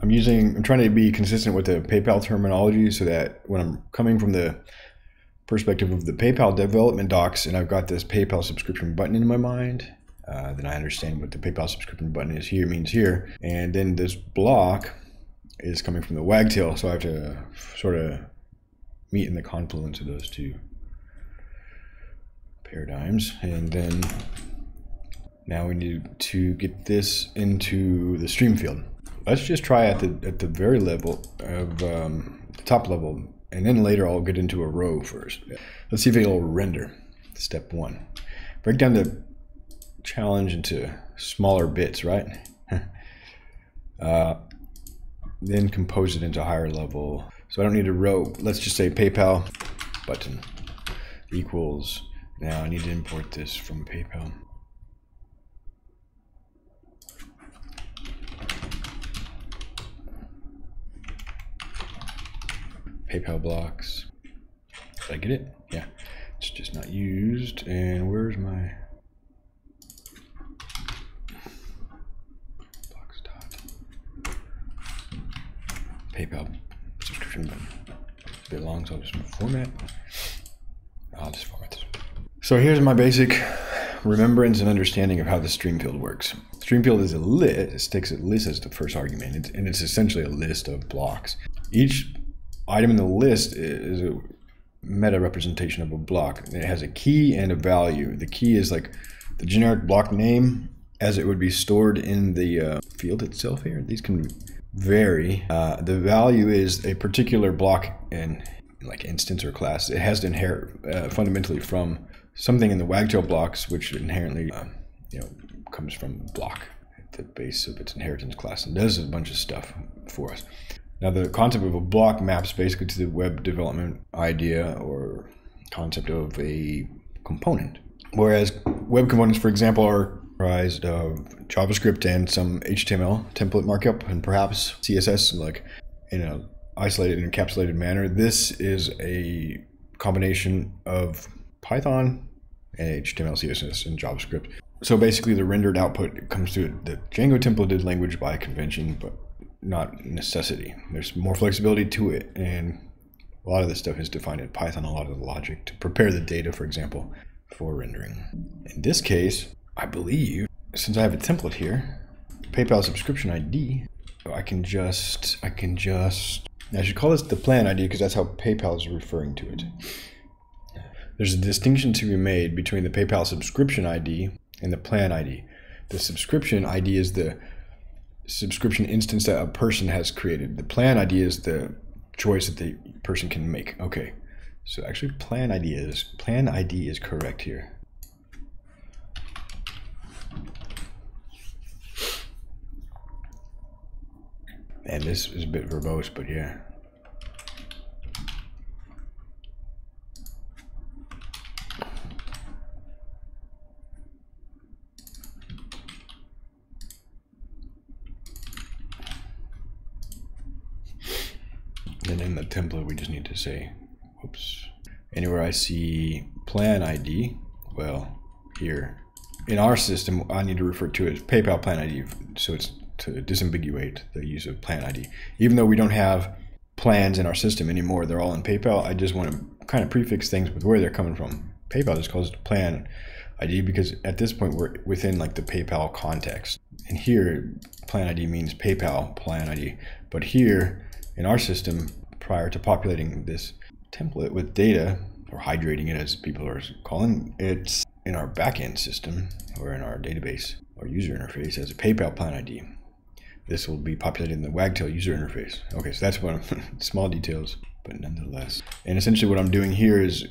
I'm using, I'm trying to be consistent with the PayPal terminology so that when I'm coming from the perspective of the PayPal development docs and I've got this PayPal subscription button in my mind, uh, then I understand what the PayPal subscription button is here means here. And then this block is coming from the wagtail, so I have to sort of meet in the confluence of those two paradigms. And then now we need to get this into the stream field. Let's just try at the at the very level of um, top level, and then later I'll get into a row first. Let's see if it'll render. Step one. Break down the challenge into smaller bits, right? uh, then compose it into higher level. So I don't need a row. Let's just say PayPal button equals. Now I need to import this from PayPal. PayPal blocks. Did I get it? Yeah. It's just not used. And where's my PayPal subscription? It's so I'll just format. I'll just format this. So here's my basic remembrance and understanding of how the stream field works. Stream field is a list, it takes a list as the first argument, and it's essentially a list of blocks. Each item in the list is a meta representation of a block. It has a key and a value. The key is like the generic block name as it would be stored in the uh, field itself here. These can vary. Uh, the value is a particular block in like instance or class. It has to inherit uh, fundamentally from something in the wagtail blocks, which inherently uh, you know comes from block at the base of its inheritance class and does a bunch of stuff for us. Now, the concept of a block maps basically to the web development idea or concept of a component. Whereas web components, for example, are comprised of JavaScript and some HTML template markup and perhaps CSS, like in an isolated and encapsulated manner. This is a combination of Python and HTML, CSS, and JavaScript. So basically, the rendered output comes through the Django templated language by convention, but not necessity. There's more flexibility to it, and a lot of this stuff is defined in Python. A lot of the logic to prepare the data, for example, for rendering. In this case, I believe since I have a template here, PayPal subscription ID, I can just I can just I should call this the plan ID because that's how PayPal is referring to it. There's a distinction to be made between the PayPal subscription ID and the plan ID. The subscription ID is the subscription instance that a person has created. The plan ID is the choice that the person can make. Okay, so actually plan ID is plan ID is correct here. And this is a bit verbose, but yeah. And in the template, we just need to say, whoops. Anywhere I see plan ID, well, here. In our system, I need to refer to it as PayPal plan ID, so it's to disambiguate the use of plan ID. Even though we don't have plans in our system anymore, they're all in PayPal. I just want to kind of prefix things with where they're coming from. PayPal just calls it plan ID because at this point we're within like the PayPal context. And here, plan ID means PayPal plan ID. But here in our system, prior to populating this template with data, or hydrating it as people are calling it's in our backend system or in our database or user interface as a PayPal plan ID. This will be populated in the Wagtail user interface. Okay, so that's one small details, but nonetheless. And essentially what I'm doing here is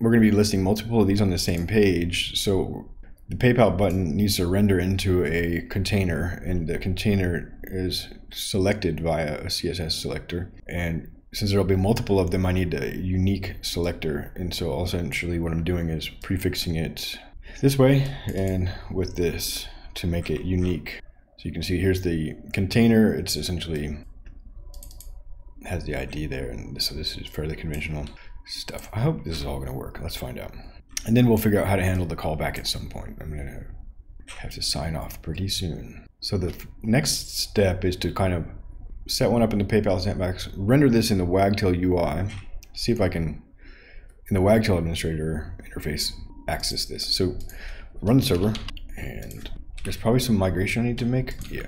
we're going to be listing multiple of these on the same page. So the PayPal button needs to render into a container and the container is selected via a CSS selector. And since there will be multiple of them, I need a unique selector. And so essentially what I'm doing is prefixing it this way and with this to make it unique. So you can see here's the container. It's essentially has the ID there. And so this is fairly conventional stuff. I hope this is all going to work. Let's find out. And then we'll figure out how to handle the callback at some point. I'm going to have to sign off pretty soon. So the next step is to kind of set one up in the PayPal sandbox, render this in the Wagtail UI, see if I can, in the Wagtail administrator interface, access this. So run the server, and there's probably some migration I need to make. Yeah.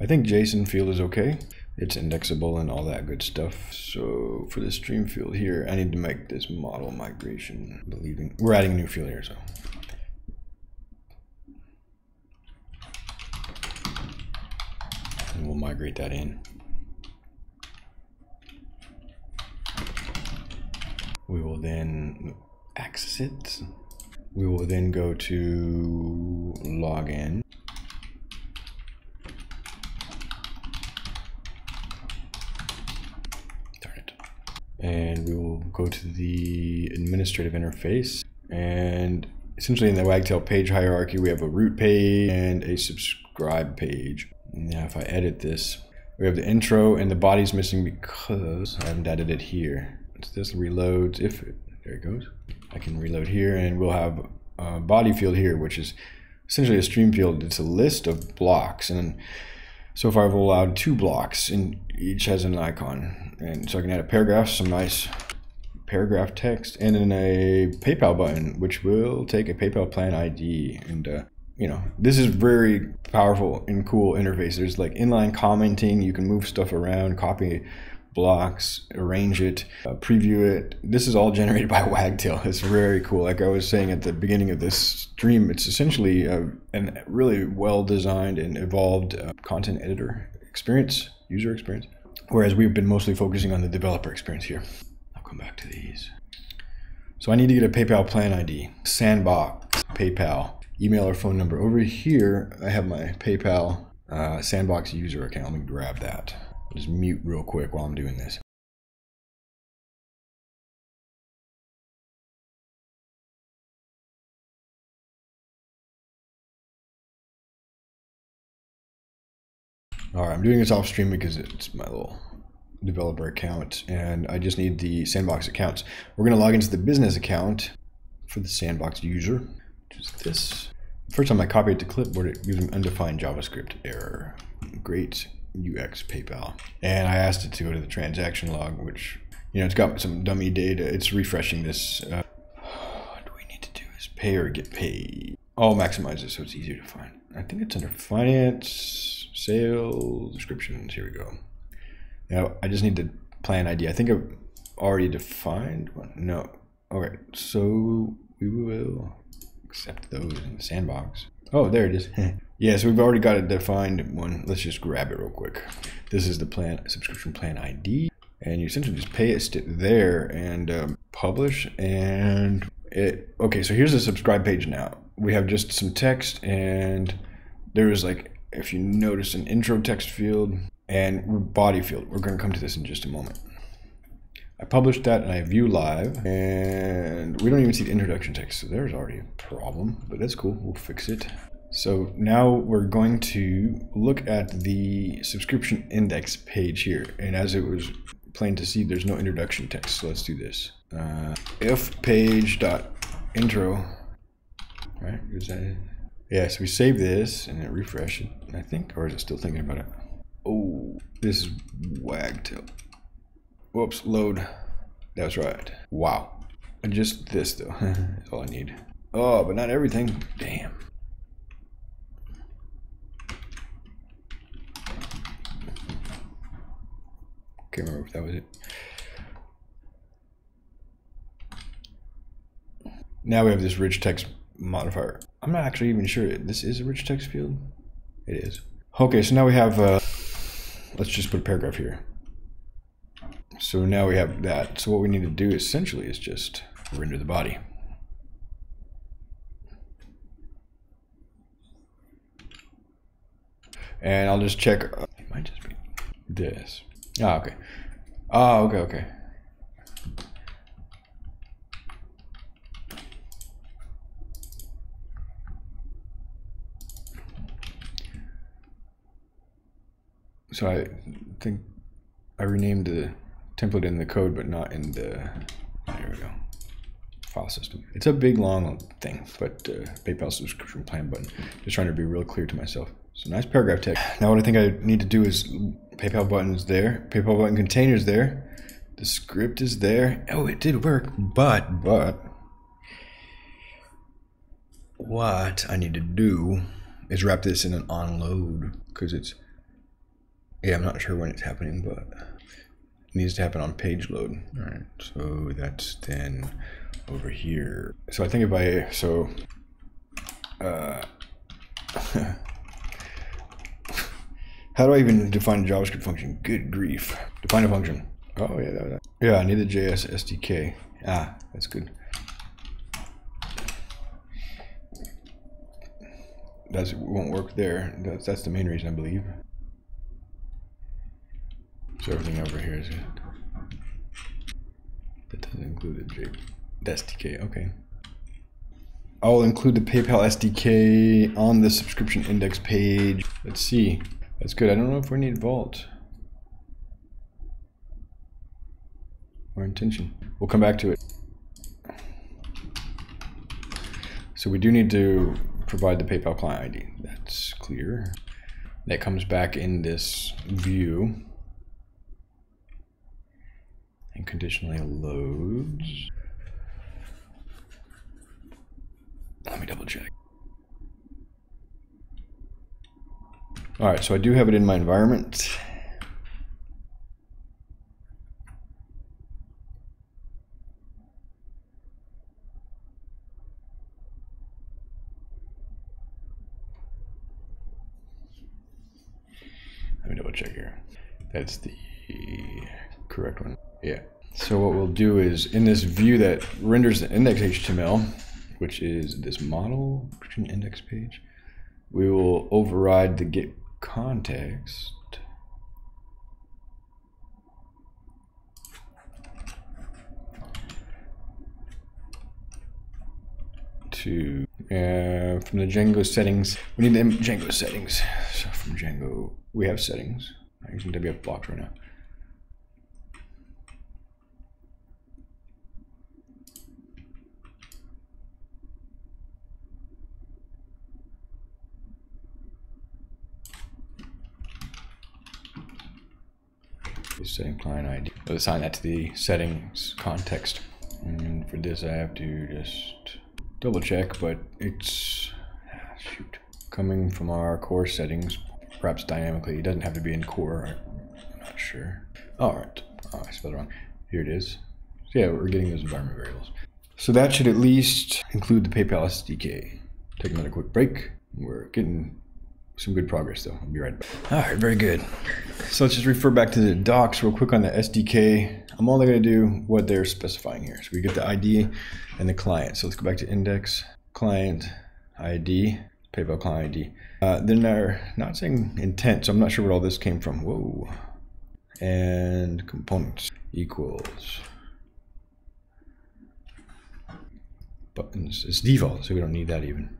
I think JSON field is okay. It's indexable and all that good stuff. So for the stream field here, I need to make this model migration. Believing we're adding a new field here, so. And we'll migrate that in. We will then access it. We will then go to login. Darn it. And we will go to the administrative interface. And essentially in the Wagtail page hierarchy, we have a root page and a subscribe page. Now if I edit this, we have the intro and the body's missing because I haven't added it here. Once this reloads, if there it goes, I can reload here and we'll have a body field here, which is essentially a stream field. It's a list of blocks. And so far I've allowed two blocks and each has an icon. And so I can add a paragraph, some nice paragraph text, and then a PayPal button, which will take a PayPal plan ID. And, uh, you know, this is very powerful and cool interface. There's like inline commenting. You can move stuff around, copy blocks, arrange it, uh, preview it. This is all generated by Wagtail. It's very cool. Like I was saying at the beginning of this stream, it's essentially a, a really well designed and evolved uh, content editor experience, user experience. Whereas we've been mostly focusing on the developer experience here. I'll come back to these. So I need to get a PayPal plan ID, Sandbox, PayPal, email or phone number. Over here, I have my PayPal uh, Sandbox user account. Let me grab that just mute real quick while I'm doing this. All right, I'm doing this off stream because it's my little developer account and I just need the sandbox accounts. We're going to log into the business account for the sandbox user, which is this. First time I copy it to clipboard, it gives an undefined JavaScript error. Great. UX PayPal. And I asked it to go to the transaction log, which, you know, it's got some dummy data. It's refreshing this. Uh, what do we need to do is pay or get paid. I'll maximize this so it's easier to find. I think it's under finance, sales, descriptions. Here we go. Now, I just need the plan ID. I think I've already defined one. No. Okay, so we will accept those in the sandbox. Oh, there it is. yeah, so we've already got a defined one. Let's just grab it real quick. This is the plan subscription plan ID. And you essentially just paste it there and um, publish. And it, okay, so here's the subscribe page now. We have just some text and there is like, if you notice an intro text field and body field. We're going to come to this in just a moment. I published that and I view live and we don't even see the introduction text. So there's already a problem, but that's cool. We'll fix it. So now we're going to look at the subscription index page here. And as it was plain to see there's no introduction text. So let's do this. Uh, if page dot intro, right? Is that it? Yeah, so we save this and then refresh it, I think, or is it still thinking about it? Oh, this is wagtail. Whoops, load. That's right. Wow. And just this though, all I need. Oh, but not everything. Damn. Can't remember if that was it. Now we have this rich text modifier. I'm not actually even sure this is a rich text field. It is. Okay, so now we have, uh, let's just put a paragraph here. So now we have that. So what we need to do essentially is just render the body. And I'll just check, uh, it might just be this. Ah, okay. Ah, okay, okay. So I think I renamed the template in the code, but not in the, there we go, file system. It's a big, long thing, but uh, PayPal subscription plan button. Just trying to be real clear to myself. So nice paragraph text. Now what I think I need to do is PayPal button is there. PayPal button container is there. The script is there. Oh, it did work, but, but, what I need to do is wrap this in an onload because it's yeah, I'm not sure when it's happening, but it needs to happen on page load. All right, so that's then over here. So I think if I, so, uh, how do I even define a JavaScript function? Good grief. Define a function. Oh yeah, that, that. yeah, I need the JS SDK. Ah, that's good. That won't work there. That's, that's the main reason I believe. So everything over here is good. That doesn't include the J SDK, okay. I'll include the PayPal SDK on the subscription index page. Let's see. That's good. I don't know if we need Vault. Or intention. We'll come back to it. So we do need to provide the PayPal client ID. That's clear. That comes back in this view and conditionally loads. Let me double check. All right, so I do have it in my environment. Let me double check here. That's the correct one. Yeah. So what we'll do is in this view that renders the index HTML, which is this model index page, we will override the get context. To uh, from the Django settings, we need the Django settings. So from Django, we have settings. I'm using WF blocks right now. Setting client ID. I'll assign that to the settings context. And for this, I have to just double check, but it's, ah, shoot, coming from our core settings, perhaps dynamically. It doesn't have to be in core, I'm not sure. All right, oh, I spelled it wrong. Here it is. So yeah, we're getting those environment variables. So that should at least include the PayPal SDK. Take another quick break. We're getting some good progress though. I'll be right back. All right, very good. So let's just refer back to the docs real quick on the SDK. I'm only going to do what they're specifying here. So we get the ID and the client. So let's go back to index, client, ID, PayPal client ID. Uh, then they're not saying intent, so I'm not sure where all this came from. Whoa. And components equals buttons. It's default, so we don't need that even.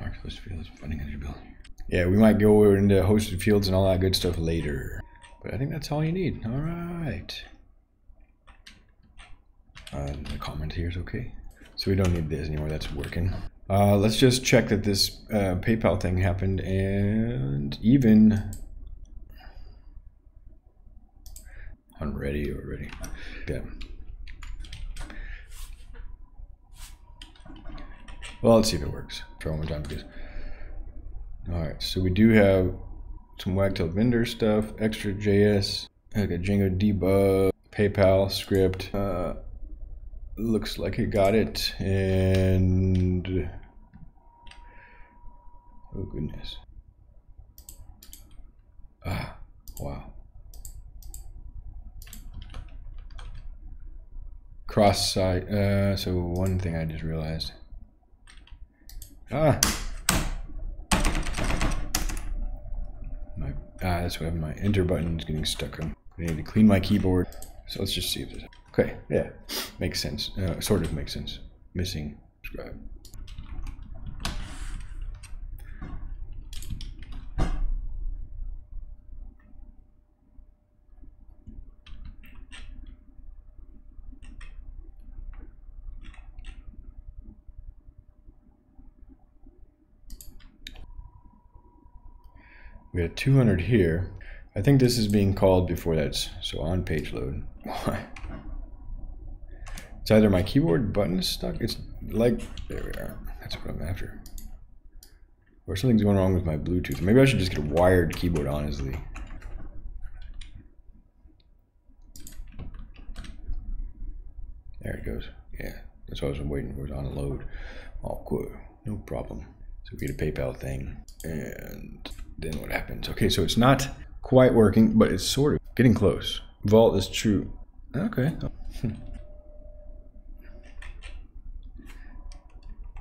Mark list fields, funding eligibility. Yeah, we might go into hosted fields and all that good stuff later. But I think that's all you need. All right. Uh, the comment here is okay. So we don't need this anymore. That's working. Uh, let's just check that this uh, PayPal thing happened and even I'm ready already. Yeah. Well, let's see if it works. Try one more time, please. All right, so we do have some Wagtail vendor stuff, extra JS, like a Django debug, PayPal script. Uh, looks like it got it, and oh goodness. Ah, wow. Cross site. Uh, so one thing I just realized. Ah. My, ah, that's why my enter button is getting stuck on. I need to clean my keyboard. So let's just see if this. Okay, yeah, makes sense. Uh, sort of makes sense. Missing scribe. We had 200 here. I think this is being called before that's so on page load. Why? It's either my keyboard button is stuck. It's like there we are. That's what I'm after. Or something's going wrong with my Bluetooth. Maybe I should just get a wired keyboard, honestly. There it goes. Yeah, that's what I was waiting for. It's on a load. All cool. No problem. So we get a PayPal thing. And then what happens? Okay, so it's not quite working, but it's sort of getting close. Vault is true. Okay.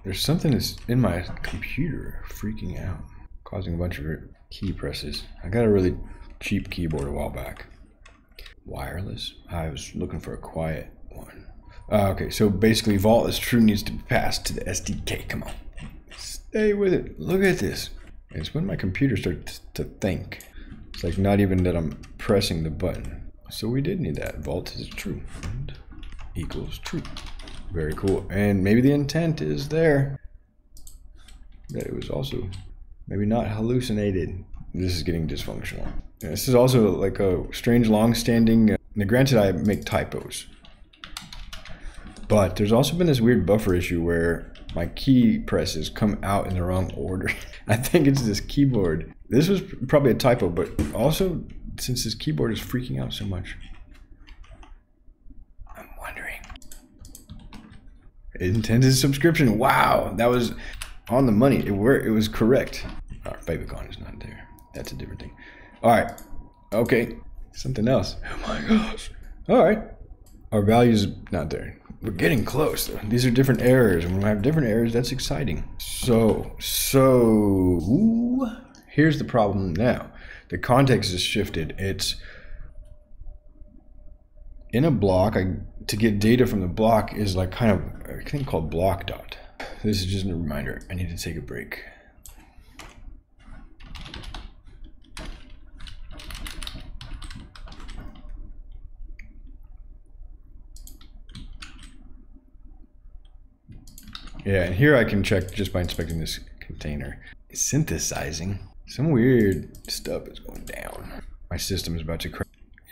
There's something that's in my computer freaking out, causing a bunch of key presses. I got a really cheap keyboard a while back. Wireless? I was looking for a quiet one. Uh, okay, so basically Vault is true needs to be passed to the SDK. Come on. Stay with it. Look at this. It's when my computer starts to think. It's like not even that I'm pressing the button. So we did need that. Vault is true. And equals true. Very cool. And maybe the intent is there. That it was also maybe not hallucinated. This is getting dysfunctional. This is also like a strange long-standing... Uh, now granted, I make typos. But there's also been this weird buffer issue where my key presses come out in the wrong order. I think it's this keyboard. This was probably a typo, but also since this keyboard is freaking out so much. I'm wondering. Intended subscription. Wow, that was on the money. It were it was correct. Our favicon is not there. That's a different thing. All right. Okay. Something else. Oh my gosh. All right. Our value's not there. We're getting close. These are different errors. And when we have different errors, that's exciting. So, so here's the problem now. The context is shifted. It's in a block. I, to get data from the block is like kind of a thing called block dot. This is just a reminder. I need to take a break. Yeah, and here I can check just by inspecting this container. It's Synthesizing. Some weird stuff is going down. My system is about to crash.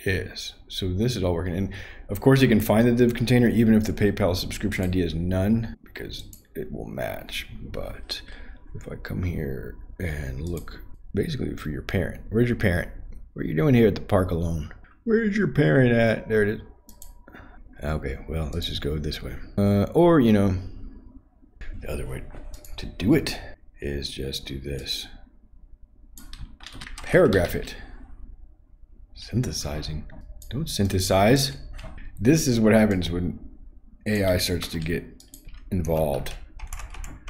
Yes, so this is all working. And of course you can find the div container even if the PayPal subscription ID is none because it will match. But if I come here and look basically for your parent, where's your parent? What are you doing here at the park alone? Where's your parent at? There it is. Okay, well, let's just go this way. Uh, or, you know, the other way to do it is just do this. Paragraph it. Synthesizing. Don't synthesize. This is what happens when AI starts to get involved.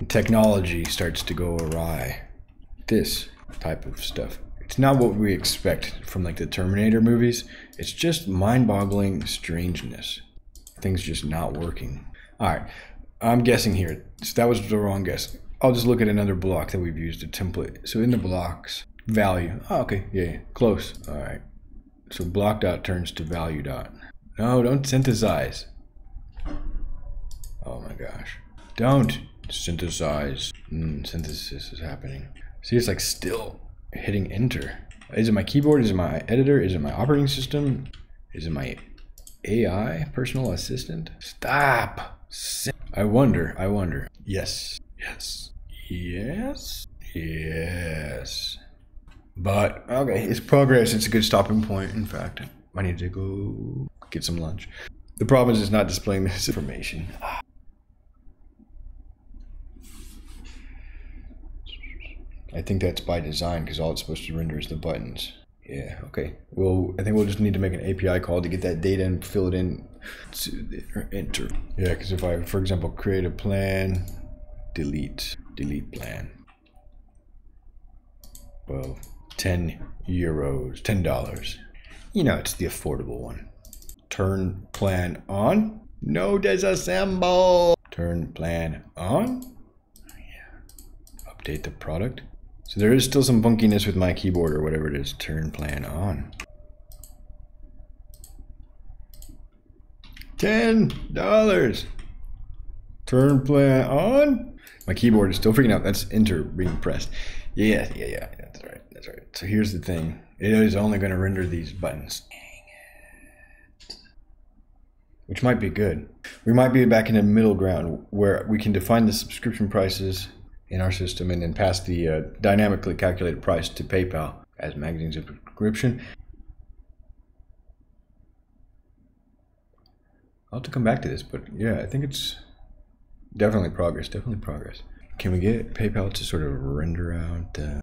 Technology starts to go awry. This type of stuff. It's not what we expect from like the Terminator movies. It's just mind-boggling strangeness. Things just not working. All right, I'm guessing here. So that was the wrong guess. I'll just look at another block that we've used, a template. So in the blocks, value. Oh, okay, yeah, close. All right. So block dot turns to value dot. No, don't synthesize. Oh my gosh. Don't synthesize. Mm, synthesis is happening. See, it's like still hitting enter. Is it my keyboard? Is it my editor? Is it my operating system? Is it my AI personal assistant? Stop. I wonder. I wonder. Yes. Yes. Yes. Yes. But okay, it's progress. It's a good stopping point. In fact, I need to go get some lunch. The problem is it's not displaying this information. I think that's by design because all it's supposed to render is the buttons. Yeah, okay. Well, I think we'll just need to make an API call to get that data and fill it in to enter. Yeah, because if I, for example, create a plan, delete, delete plan. Well, 10 euros, $10. You know, it's the affordable one. Turn plan on. No disassemble. Turn plan on. Oh, yeah. Update the product. So there is still some funkiness with my keyboard or whatever it is. Turn plan on. Ten dollars. Turn plan on. My keyboard is still freaking out. That's enter being pressed. Yeah, yeah, yeah. That's right. That's right. So here's the thing. It is only going to render these buttons. Which might be good. We might be back in a middle ground where we can define the subscription prices in our system and then pass the uh, dynamically calculated price to PayPal as magazine subscription. I'll have to come back to this, but yeah, I think it's definitely progress, definitely progress. Can we get PayPal to sort of render out uh,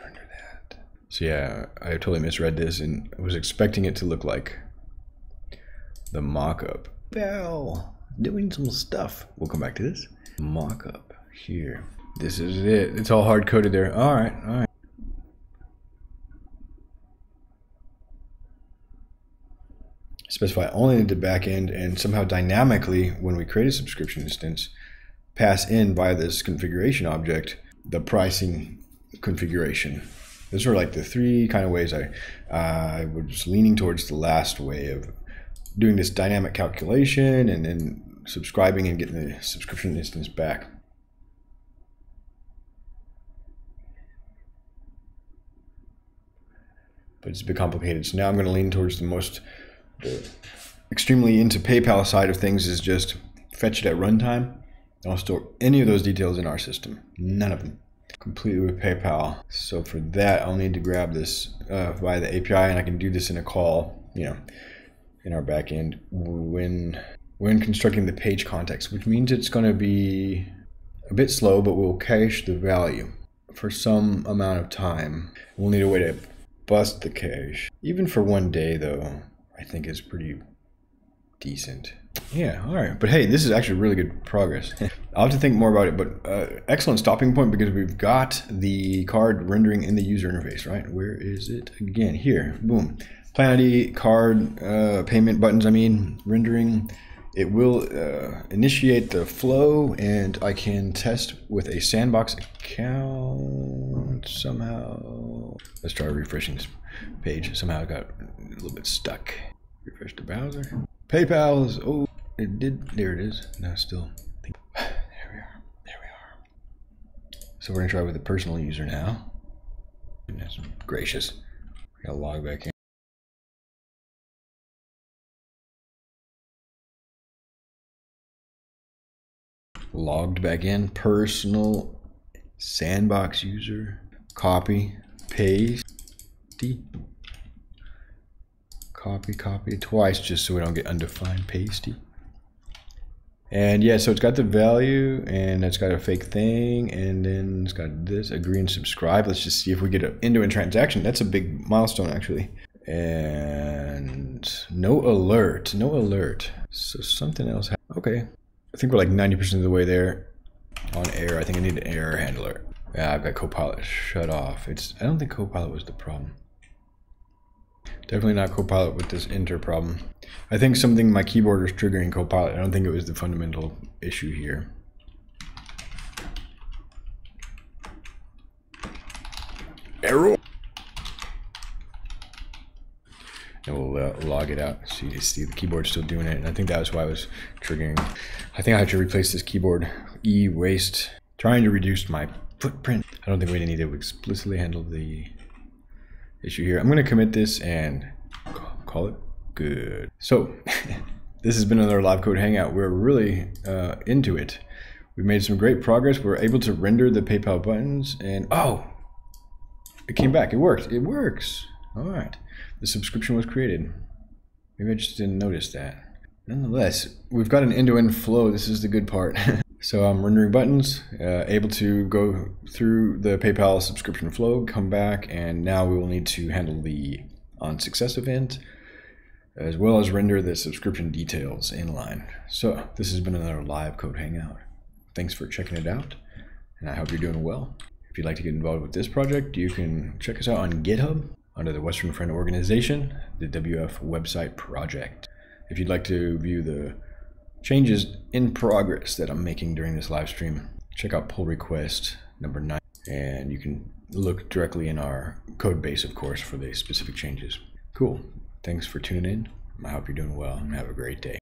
render that? So yeah, I totally misread this and was expecting it to look like the mock-up. Bell doing some stuff. We'll come back to this. Mock-up here. This is it. It's all hard coded there. All right, all right. Specify only the backend and somehow dynamically, when we create a subscription instance, pass in by this configuration object the pricing configuration. Those are like the three kind of ways I uh, I was leaning towards the last way of doing this dynamic calculation and then subscribing and getting the subscription instance back. But it's a bit complicated. So now I'm going to lean towards the most extremely into PayPal side of things is just fetch it at runtime. I'll store any of those details in our system. None of them. Completely with PayPal. So for that, I'll need to grab this uh, via the API, and I can do this in a call, you know, in our backend when when constructing the page context, which means it's going to be a bit slow, but we'll cache the value for some amount of time. We'll need a way to bust the cache. Even for one day, though, I think is pretty decent. Yeah, all right. But hey, this is actually really good progress. I'll have to think more about it, but uh, excellent stopping point because we've got the card rendering in the user interface, right? Where is it? Again, here. Boom. Plan ID, card, uh, payment buttons, I mean, rendering it will uh, initiate the flow and I can test with a sandbox account somehow. Let's try refreshing this page. Somehow I got a little bit stuck. Refresh the browser. PayPal is, oh, it did, there it is. Now still. There we are, there we are. So we're gonna try with a personal user now. Goodness gracious. I gotta log back in. Logged back in. Personal sandbox user. Copy. Paste. Copy, copy twice just so we don't get undefined pasty. And yeah, so it's got the value and it's got a fake thing and then it's got this agree and subscribe. Let's just see if we get an end-to-end transaction. That's a big milestone actually. And no alert, no alert. So something else. Okay, I think we're like 90% of the way there on air. I think I need an error handler. Yeah, I've got Copilot shut off. It's I don't think Copilot was the problem. Definitely not Copilot with this enter problem. I think something my keyboard was triggering Copilot. I don't think it was the fundamental issue here. Error. And we'll uh, log it out so you see the keyboard still doing it. And I think that was why I was triggering. I think I had to replace this keyboard e-waste, trying to reduce my footprint. I don't think we need to explicitly handle the issue here. I'm going to commit this and call it good. So this has been another live code hangout. We're really uh, into it. We've made some great progress. We're able to render the PayPal buttons and oh, it came back. It worked. It works. All right. The subscription was created. Maybe I just didn't notice that. Nonetheless, we've got an end-to-end flow. This is the good part. so I'm rendering buttons, uh, able to go through the PayPal subscription flow, come back, and now we will need to handle the on success event, as well as render the subscription details inline. So this has been another live code hangout. Thanks for checking it out, and I hope you're doing well. If you'd like to get involved with this project, you can check us out on GitHub under the Western Friend Organization, the WF website project. If you'd like to view the changes in progress that I'm making during this live stream, check out pull request number nine, and you can look directly in our code base, of course, for the specific changes. Cool. Thanks for tuning in. I hope you're doing well and have a great day.